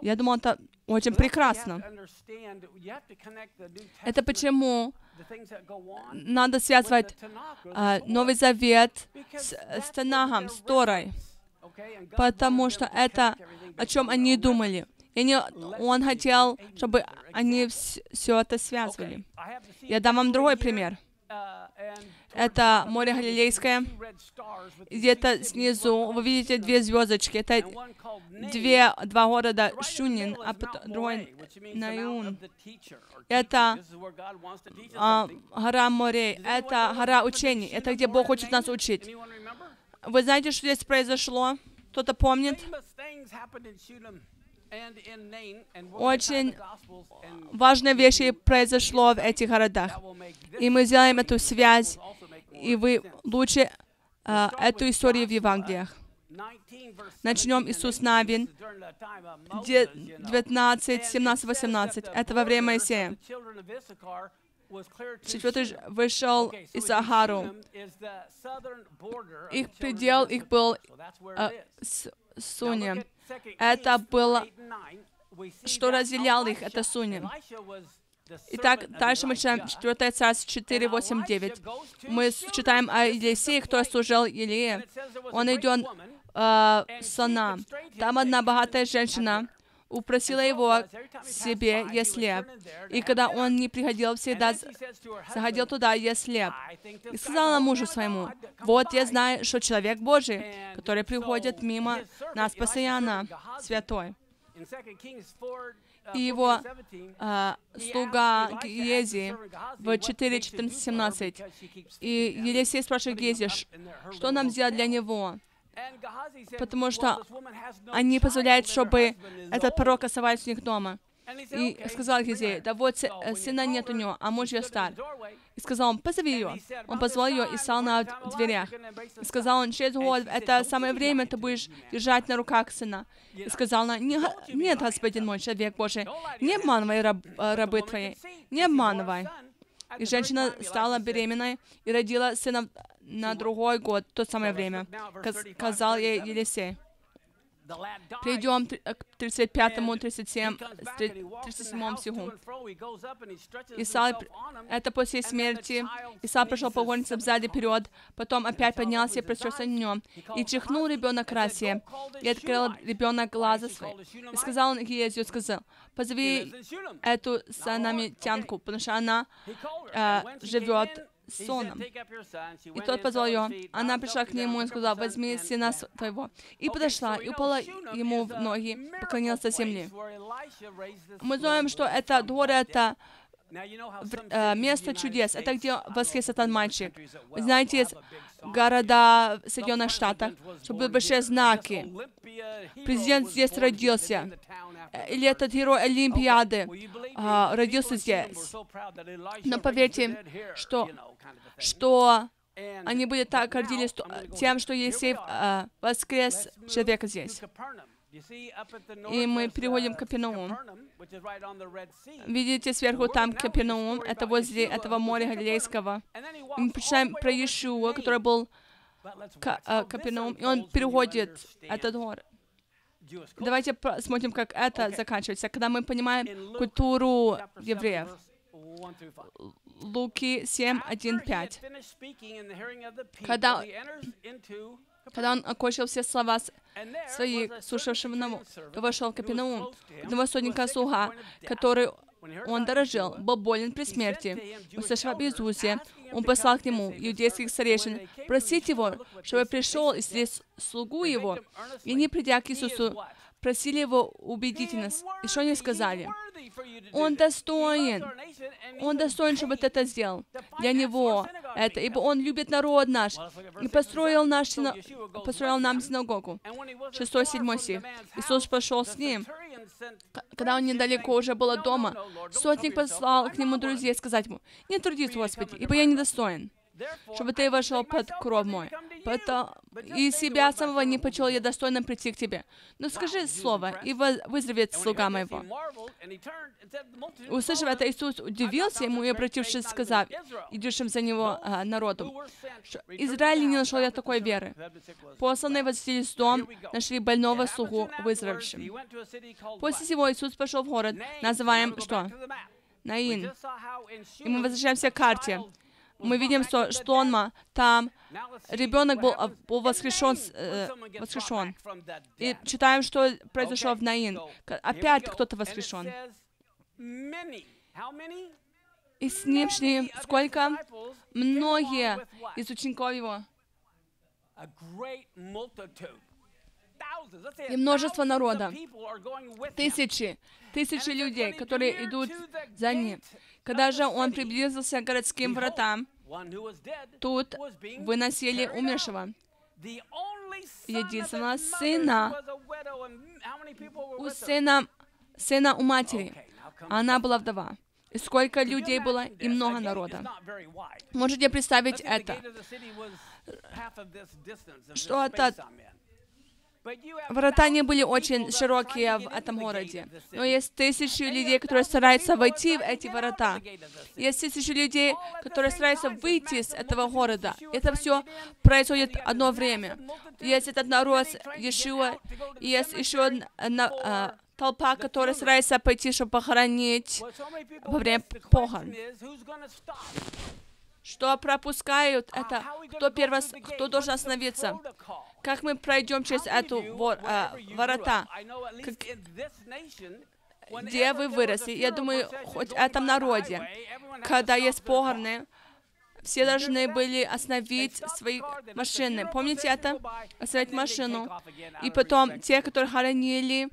Я думаю, это очень прекрасно. Это почему надо связывать а, Новый Завет с, с Танахом, с Торой, потому что это о чем они думали. И они- он хотел, чтобы они все это связывали. Я дам вам другой пример. Это море Галилейское. Где-то снизу вы видите две звездочки. Это две, два города Шунин, а другой Наюн. Это а, гора морей. Это гора учений. Это где Бог хочет нас учить. Вы знаете, что здесь произошло? Кто-то помнит? Очень Важные вещи произошло в этих городах. И мы сделаем эту связь, и вы лучше а, эту историю в Евангелиях. Начнем Иисус Навин, Де- 19, 17, 18. Это во время Моисея. Четвертый вышел из Агару. Их предел их был с- Суни. Это было, что разделял их, это Суни. Итак, дальше мы читаем 4 Царств 4, 8, 9. Мы читаем о Елисее, кто служил Елее. Он идет э, сана. Там одна богатая женщина упросила его себе, если И когда он не приходил, всегда заходил туда, если И сказала мужу своему, вот я знаю, что человек Божий, который приходит мимо нас постоянно, святой. И его а, слуга Гези в 4, 14, 17. И Елисей спрашивает Гези, «Ш- что нам сделать для него? Потому что Они позволяют, чтобы этот пророк оставался у них дома. И сказал Гезей, да вот э, сына нет у него, а муж ее стар. И сказал он, позови ее. Он позвал ее и стал на дверях. И сказал он, через год, это самое время ты будешь держать на руках сына. И сказал она, «Не га- нет, господин мой, человек Божий, не обманывай раб- рабы твоей, не обманывай. И женщина стала беременной и родила сына на другой год, в то самое время, каз- сказал ей Елисей. Перейдем тр- э, к 35, 37, 37 стиху. Исаак, это после смерти, Исаак прошел по горницам сзади вперед, потом опять поднялся и простерся на нем. И чихнул ребенок расе, и открыл ребенок глаза свои. И сказал он Гиезию, сказал, позови эту санамитянку, потому что она э, живет соном. И тот позвал ее. Она пришла к нему и сказала, возьми сына твоего. И подошла, и упала ему в ноги, поклонилась до земли. Мы знаем, что это двор, это э, место чудес. Это где воскрес этот мальчик. Вы знаете, есть города в Соединенных Штатах, что были большие знаки. Президент здесь родился. Э, Или этот герой Олимпиады а, родился здесь. Но поверьте, что, что они были так гордились э, тем, что есть а, воскрес человек здесь. И мы переходим к Капернаум. Видите, сверху там Капернаум, это возле этого моря Галилейского. Мы прочитаем про Иешуа, который был э, Капернаум, и он переходит этот город. Давайте посмотрим, как это заканчивается, когда мы понимаем культуру евреев. Луки 7, 1, 5. Когда, когда он окончил все слова свои, слушавшим Наум, то вошел Капинаум, одного сотника слуга, который он дорожил, был болен при смерти. Услышав об Иисусе, он послал к нему иудейских старейшин просить его, чтобы пришел и слугу его. И не придя к Иисусу, просили его убедить нас, и что они сказали? Он достоин. Он достоин, чтобы ты это сделал. Для него это, ибо он любит народ наш и построил, наш, сина... построил нам синагогу. 6-7 стих. Иисус пошел с ним. Когда он недалеко уже был дома, сотник послал к нему друзей сказать ему, «Не трудись, Господи, ибо я недостоин, чтобы ты вошел под кров мой. И себя самого не почел я достойным прийти к тебе. Но скажи слово, и выздоровеет слуга моего. Услышав это, Иисус удивился ему и, обратившись, сказав идущим за него а, народу, что Израиль не нашел я такой веры. Посланные возвестили с дом, нашли больного слугу выздоровевшим. После всего Иисус пошел в город, называем что? Наин. И мы возвращаемся к карте мы видим, что, что там, ребенок был, а, был воскрешен, э, воскрешен. И читаем, что произошло в Наин. Опять кто-то воскрешен. И с ним шли сколько? Многие из учеников его. И множество народа. Тысячи, тысячи людей, которые идут за ним. Когда же он приблизился к городским вратам, тут выносили умершего, единственного сына, у сына, сына у матери. Она была вдова. И сколько людей было, и много народа. Можете представить это, что это Врата не были очень широкие в этом городе, но есть тысячи людей, которые стараются войти в эти ворота. Есть тысячи людей, которые стараются выйти из этого города. Это все происходит одно время. Есть этот народ Иешуа, и есть еще одна, а, толпа, которая старается пойти, чтобы похоронить во время похорон. Что пропускают, это кто, перво, кто должен остановиться. Как мы пройдем через эту вор, а, ворота? Как, где вы выросли? Я думаю, хоть в этом народе, когда есть похороны, все должны были остановить свои машины. Помните это? Остановить машину. И потом те, которые хоронили,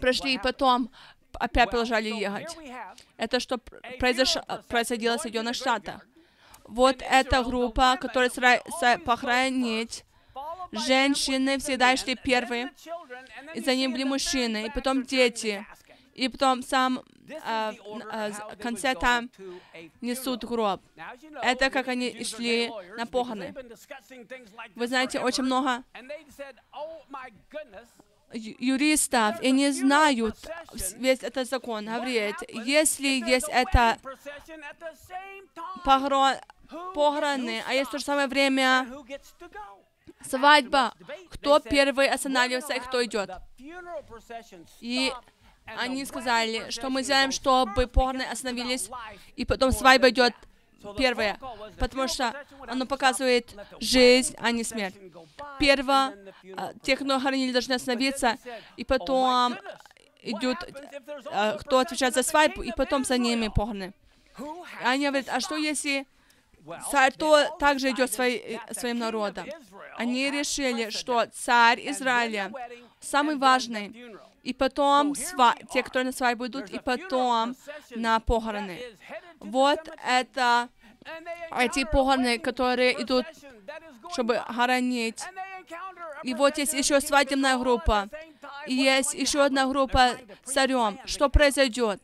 прошли, и потом опять продолжали ехать. Это что произошло? Э, происходило в Соединенных Штатах. Вот эта группа, которая похоронить женщины всегда шли первые, и за ним были мужчины, и потом дети, и потом сам а, а, в конце там несут гроб. Это как они шли на похороны. Вы знаете, очень много юристов и не знают весь этот закон. Говорит, если есть это похороны, а есть в то же самое время свадьба, кто первый останавливается и кто идет. И они сказали, что мы сделаем, чтобы порно остановились, и потом свадьба идет первая, потому что оно показывает жизнь, а не смерть. Первое, а, те, кто хоронили, должны остановиться, и потом идет, а, кто отвечает за свадьбу, и потом за ними порно. Они говорят, а что если то также идет э, своим народом. Они решили, что царь Израиля самый важный. И потом сва... те, которые на свадьбу идут, и потом на похороны. Вот это эти похороны, которые идут, чтобы хоронить. И вот есть еще свадебная группа. И есть еще одна группа с царем. Что произойдет?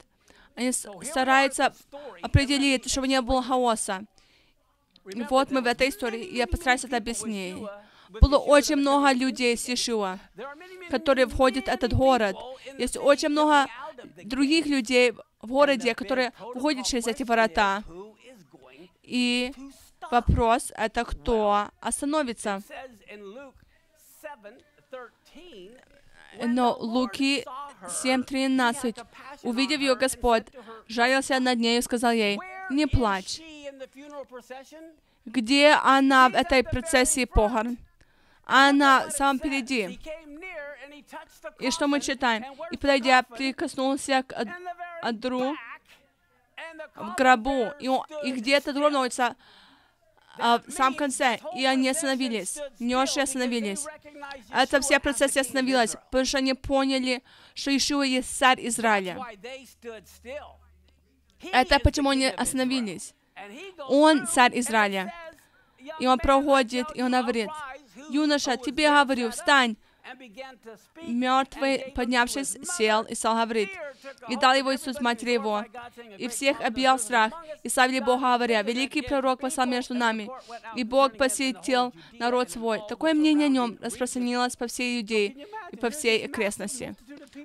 Они стараются определить, чтобы не было хаоса. И вот мы в этой истории, я постараюсь это объяснить. Было очень много людей с Иешуа, которые входят в этот город. Есть очень много других людей в городе, которые входят через эти ворота. И вопрос — это кто остановится? Но Луки 7.13. Увидев ее Господь, жалился над ней и сказал ей, «Не плачь». Где она в этой процессии похорон? Она в самом впереди. И что мы читаем? И подойдя, прикоснулся к одру в гробу, и, он- и где-то находится а, в самом конце, и они остановились, несшие остановились. Это вся процессия остановилась, потому что они поняли, что Ишуа есть царь Израиля. Это почему они остановились. Он царь Израиля. И он проходит, и он говорит, «Юноша, тебе говорю, встань». Мертвый, поднявшись, сел и стал говорить. И дал его Иисус матери его. И всех объял страх, и славили Бога, говоря, «Великий пророк послал между нами, и Бог посетил народ свой». Такое мнение о нем распространилось по всей Иудее и по всей окрестности.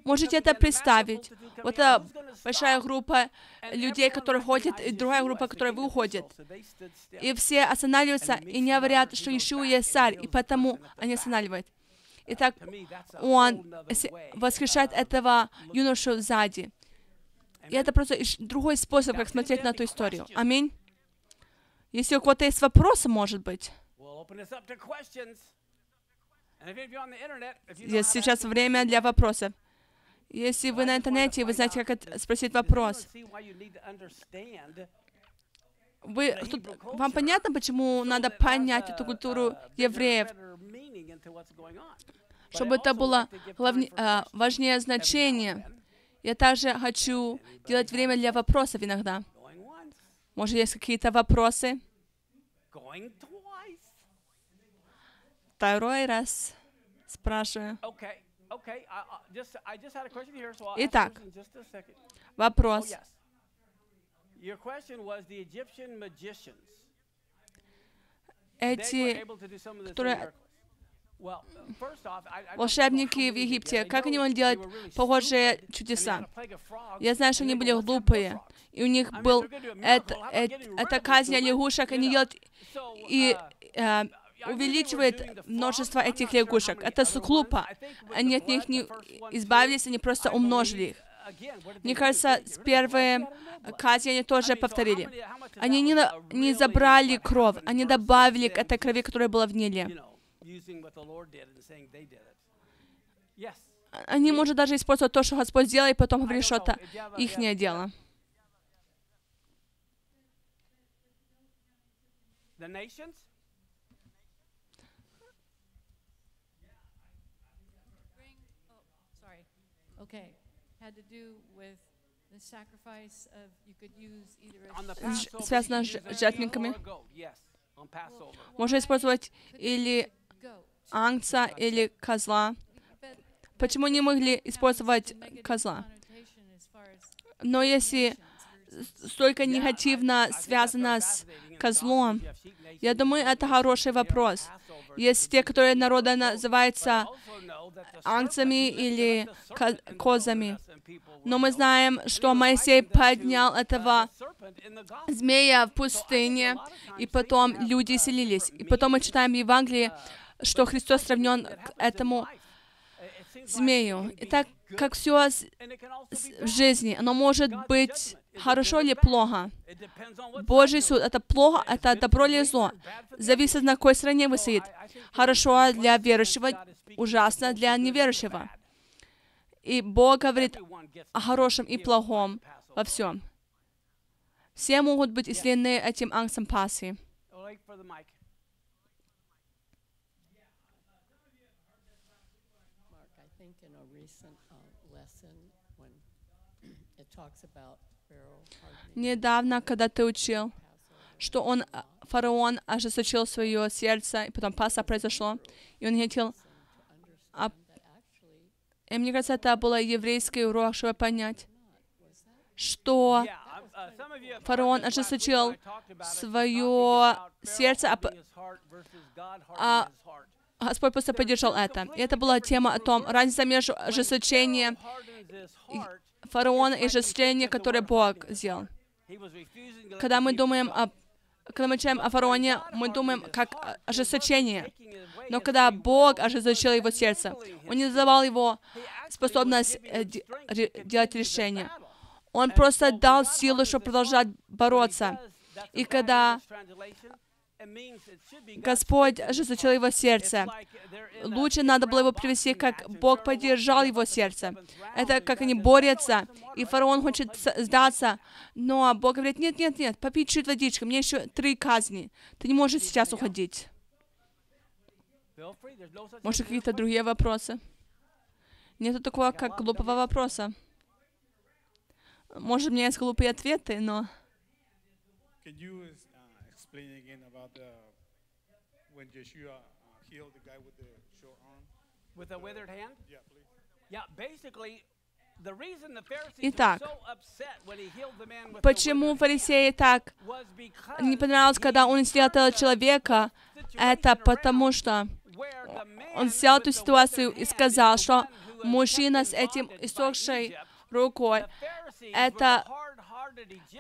Можете это представить? Вот эта большая группа людей, которые ходят, и другая группа, которая выходит. И все останавливаются и не говорят, что Ишуа есть царь, и потому они останавливают. Итак, он воскрешает этого юношу сзади. И это просто другой способ, как смотреть на эту историю. Аминь. Если у кого-то есть вопросы, может быть. Сейчас время для вопросов. Если вы на интернете, вы знаете, как спросить вопрос. Вы, тут- вам понятно, почему надо понять эту культуру евреев, чтобы это было главне- а, важнее значение. Я также хочу делать время для вопросов иногда. Может, есть какие-то вопросы? Второй раз спрашиваю. Итак. Вопрос. Эти которые- волшебники в Египте, как они могли делать похожие чудеса? Я знаю, что они были go, "Let's have глупые, more frogs." и у них был это, это, это казнь лягушек, они делают и uh, э, Увеличивает множество этих лягушек. Это with Они от них не избавились, они просто умножили их. Мне кажется, с blood. казни они тоже повторили. Они не, uh, не забрали кровь, они добавили к этой крови, которая была в Ниле. Они, может, даже использовать то, что Господь сделал, и потом говорить, что это yeah, дело. The nations? bring, oh, sorry. Okay, had to do with the sacrifice of, you could use either On the a Ж- Passover, связано you с could use a жертвенниками. Можно использовать или ангца, или козла. Почему не могли использовать козла? Но если столько негативно связано с козлом, я думаю, это хороший вопрос. Есть те, которые народа называются ангцами или ко- козами. Но мы знаем, что Моисей поднял этого змея в пустыне, и потом люди селились. И потом мы читаем в Евангелии, что Христос сравнен к этому змею. И так как все в жизни, оно может быть хорошо или плохо. Божий суд — это плохо, это добро или зло. Зависит, на какой стороне вы стоит. Хорошо для верующего, ужасно для неверующего. И Бог говорит о хорошем и плохом во всем. Все могут быть исцелены этим ангстом recent uh, talks about Недавно, когда ты учил, что он, а, фараон, ожесточил свое сердце, и потом Пасха произошло, и он хотел... А- И мне кажется, это было еврейский урок, чтобы понять, что фараон ожесточил свое сердце, а а Господь просто поддержал это. И это была тема о том, разница между ожесточением фараона и ожесточением, которое Бог сделал. Когда мы думаем о когда мы читаем о фараоне, мы думаем как о-. Но когда Бог ожесточил его сердце, Он не давал его способность э, делать решения. Он просто дал силу, чтобы продолжать бороться. И когда Господь ожесточил его сердце, лучше надо было его привести, как Бог поддержал его сердце. Это как они борются, и фараон хочет сдаться, но Бог говорит, нет, нет, нет, попей чуть водички, мне еще три казни, ты не можешь сейчас уходить. Может, какие-то другие вопросы? Нету такого, как глупого вопроса. Может, у меня есть глупые ответы, но... Uh, explain again about the when Yeshua uh, healed the guy with the short arm? With a withered hand? Yeah, please. Yeah, basically, the reason the Pharisees Итак, were so upset when he healed the man with the Почему withered hand фарисеи так was because не понравилось, когда он этого человека? Это потому что the он взял эту the ситуацию и сказал, the что мужчина с этим иссохшей рукой, The это the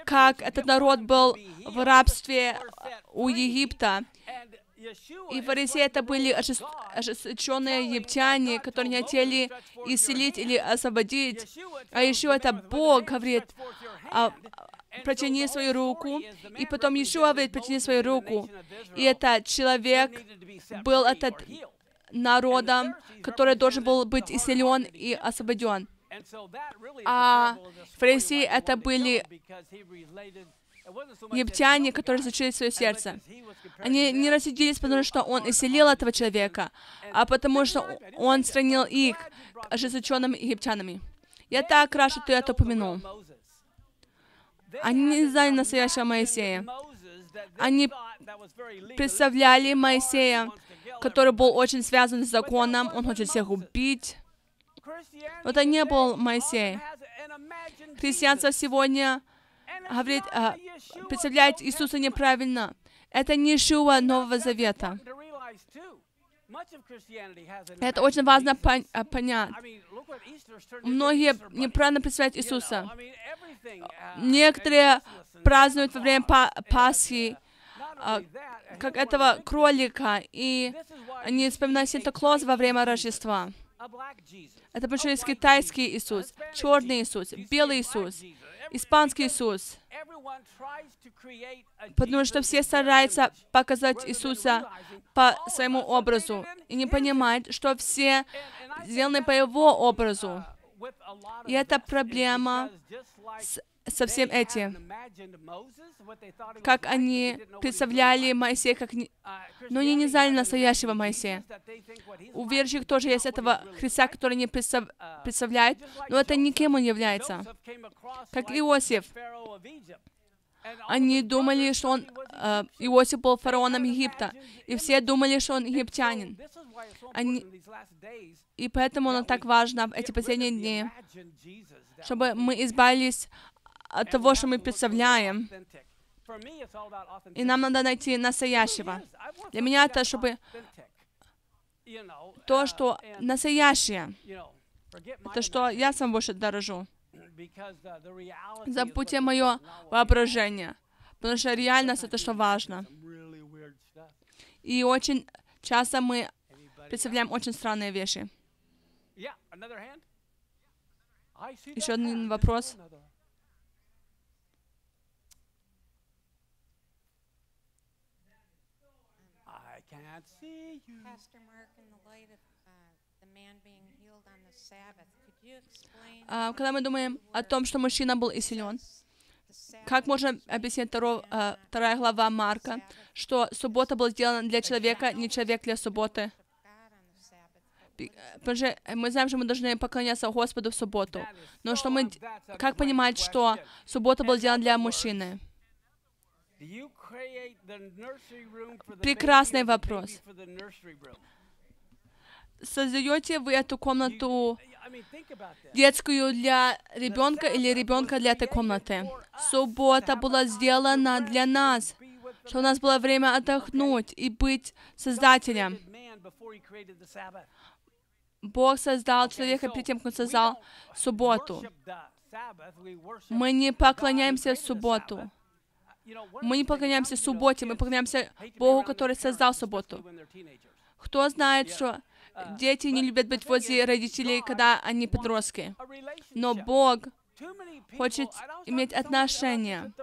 как этот народ был в рабстве set у. Египта. И фарисеи это были ожесточенные египтяне, которые не хотели исцелить или освободить. А еще это Бог говорит, "Stretch forth your а, hand." And so протяни свою руку, и потом represented говорит, протяни свою руку. И этот человек был этот народом, который должен был быть исцелен и освобожден. А фарисеи это были египтяне, которые зачали свое сердце. Они не рассердились, потому что он исцелил этого человека, а потому что он сравнил их ожесточенными египтянами. Я так рад, что ты это упомянул. Они не знали настоящего Моисея. Они Представляли Моисея, который был очень связан с законом, он хочет всех убить. Это не был Моисей. Христианство сегодня говорит, а, представляет Иисуса неправильно. Это не Ишуа Нового Завета. Это очень важно а, понять. Многие неправильно представляют Иисуса. Некоторые празднуют во время па- Пасхи, а, как этого кролика, и они вспоминают Санта-Клауса во время Рождества. Это что есть китайский Иисус, черный Иисус, белый Иисус, испанский Иисус. Потому что все стараются показать Иисуса по своему образу и не понимают, что все сделаны по Его образу. И это проблема с- со всем этим. Как они представляли Моисея, как не- но они не знали настоящего Моисея. У верующих тоже есть этого Христа, который не представ- представляет, но это никем он является. Как Иосиф. Они думали, что он, э, Иосиф был фараоном Египта, и все думали, что он египтянин. Они- И поэтому оно так важно в эти последние дни, чтобы мы избавились от того, что мы представляем, и нам надо найти настоящего. Для меня это, чтобы то, что настоящее, это что я сам больше дорожу. Забудьте мое воображение, потому что реальность — это что важно. И очень часто мы представляем очень странные вещи. Еще один вопрос. Can't see you. Pastor Mark, in the light of uh, the man being healed on the Sabbath, could you explain А, Когда мы думаем о том, что мужчина был исцелен, как можно объяснить второ- а, вторая глава Марка, что суббота была сделана для человека, не человек для субботы? э, Потому что мы знаем, что мы должны поклоняться Господу в субботу. Но что мы, как понимать, что суббота была сделана для мужчины? Прекрасный вопрос. Создаете вы эту комнату детскую для ребенка или ребенка для этой комнаты? Суббота была сделана для нас, чтобы у нас было время отдохнуть и быть создателем. Бог создал человека перед тем, как он создал субботу. Мы не поклоняемся в субботу. Мы не поклоняемся субботе, мы поклоняемся Богу, который создал субботу. Кто знает, что дети не любят быть возле родителей, когда они подростки? Но Бог хочет иметь отношения.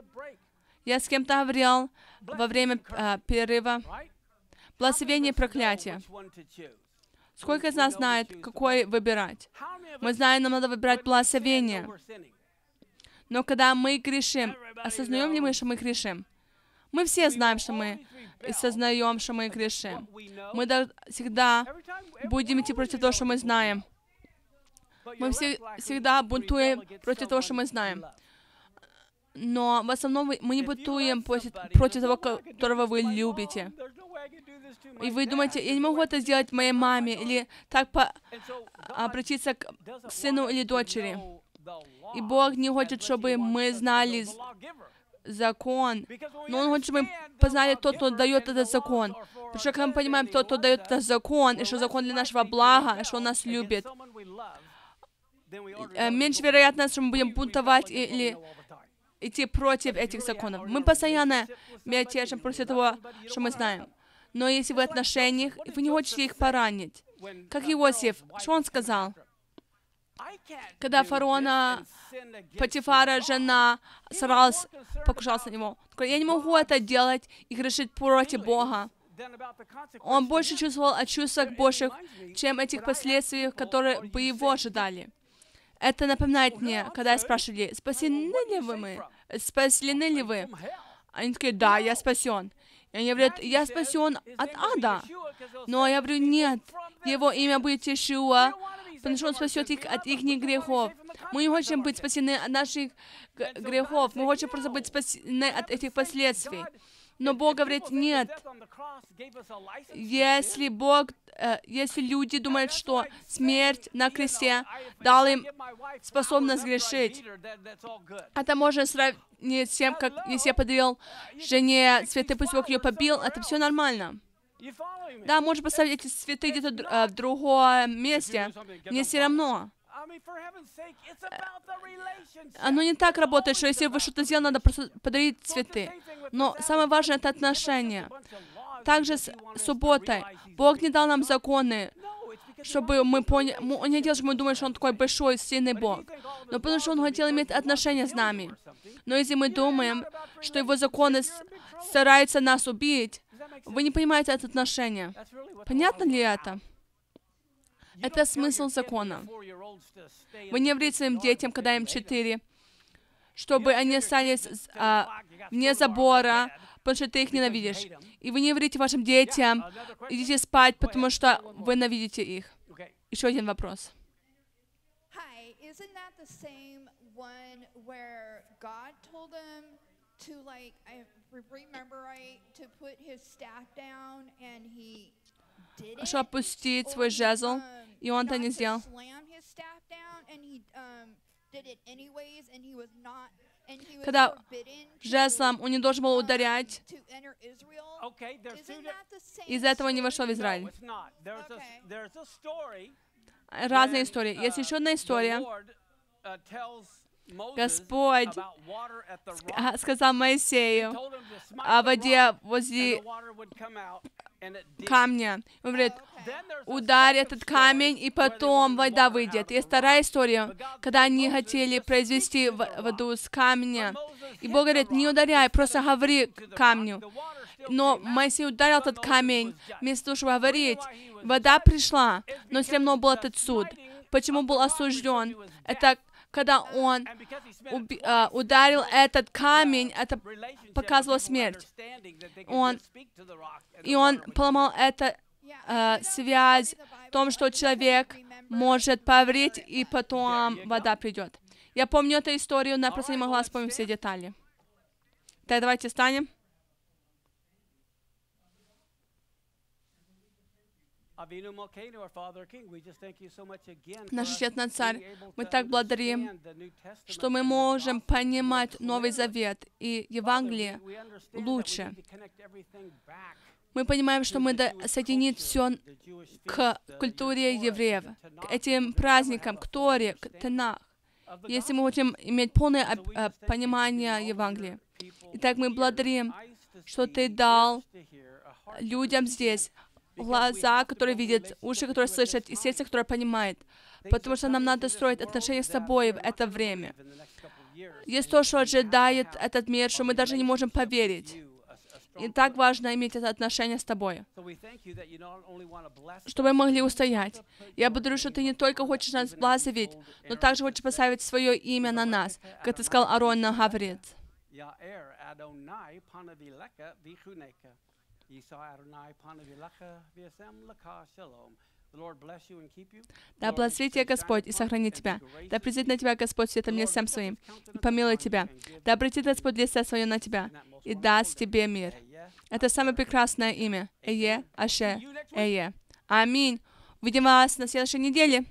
Я с кем-то говорил во время а, перерыва. Благословение и проклятие. Сколько из нас знает, какой выбирать? Мы знаем, нам надо выбирать благословение. Но когда мы грешим, осознаем ли мы, что мы грешим? Мы все знаем, что мы осознаем, что мы грешим. Мы всегда будем идти против того, что мы знаем. Мы все- всегда бунтуем против того, что мы знаем. Но в основном мы- не бунтуем против, против того, которого вы любите. И вы думаете, я не могу это сделать моей маме, или так по- God обратиться к сыну или дочери. И Бог не хочет, чтобы мы знали закон, но Он хочет, чтобы мы познали тот, кто дает этот закон. Потому что когда мы понимаем, тот, кто дает этот закон, и что закон для нашего блага, и что Он нас любит, э, меньше вероятность, что мы будем бунтовать или идти против этих законов. Мы постоянно мятежим против того, что мы знаем. Но если вы в отношениях, вы не хотите их поранить, как Иосиф, что он сказал? after him. I can't Когда фараона Патифара, жена, сорвалась, покушалась на него. Я не могу это делать и грешить против Бога. Он больше чувствовал о чувствах Божьих, чем этих последствий, которые бы его ожидали. Это напоминает мне, когда я спрашивали, спасены ли вы мы? Спасены ли вы? Они такие, да, я спасен. И они говорят, я спасен от ада. Но я говорю, нет, его имя будет Иешуа, потому что он спасет их от их грехов. Мы не хотим быть спасены от наших грехов, мы хотим просто быть спасены от этих последствий. Но Бог говорит, нет, если Бог, э, если люди думают, что смерть на кресте дал им способность грешить, это можно сравнить с тем, как если я подарил жене цветы, пусть Бог ее побил, это все нормально. Да, можно поставить эти цветы где-то э, в другом месте, мне все равно. Оно не так работает, что если вы что-то сделали, надо просто подарить цветы. Но самое важное — это отношения. Также с субботой. Бог не дал нам законы, чтобы мы поняли... Он не хотел, чтобы мы думали, что Он такой большой, сильный Бог. Но потому что Он хотел иметь отношения с нами. Но если мы думаем, что Его законы стараются нас убить, вы не понимаете это отношение. Понятно ли это? Это смысл закона. Вы не говорите своим детям, когда им четыре, чтобы они остались а, вне забора, потому что ты их ненавидишь. И вы не говорите вашим детям, идите спать, потому что вы ненавидите их. Еще один вопрос. Isn't that the same one where God told him to like I re- remember right to put his staff down and he did it? Опустить свой жезл, um, и он это не сделал. slam his staff down and he um, did it anyways and he was not and he was Когда forbidden to, Жезлом он не должен был um, ударять, из-за этого не вошел в Израиль. Разные истории. uh, Есть еще одна the история. Uh, Господь. А, Сказал Моисею о воде возле камня. Он говорит, ударь этот камень, и потом вода выйдет. Есть вторая история, когда они хотели произвести воду с камня. И Бог говорит, не ударяй, просто говори камню. Но Моисей ударил этот камень, вместо того, чтобы говорить, вода пришла, но все равно был этот суд. Почему был осужден? Это когда он а, ударил этот камень, это показывало смерть. Он- И он поломал I э, not связь в том, что человек может повредить, и потом вода придет. Я помню эту историю, но я просто не могла вспомнить все детали. Так, давайте встанем. Наш Отец на Царь, мы так благодарим, что мы можем понимать Новый. Завет и Евангелие лучше. Мы понимаем, что мы соединить все к uh, культуре евреев, к этим праздникам, к Торе, к Танах, the если мы хотим иметь полное э, понимание Евангелия. Итак, мы благодарим, что Ты дал людям здесь глаза, которые видят, уши, которые слышат, и сердце, которое понимает. Потому что нам надо строить отношения с тобой в это время. Есть то, что ожидает этот мир, что мы даже не можем поверить. И так важно иметь это отношение с тобой, чтобы мы могли устоять. Я благодарю, что ты не только хочешь нас благословить, но также хочешь поставить свое имя на нас, как ты сказал, Арон нам говорит. Да благословит тебя Господь и сохранит тебя. Да призит на тебя Господь светом лицем своим и помилует тебя. Да обратит Господь лице свое на тебя и даст тебе мир. Это самое прекрасное имя. Эе, Аше, Эе. Аминь. Увидим вас на следующей неделе.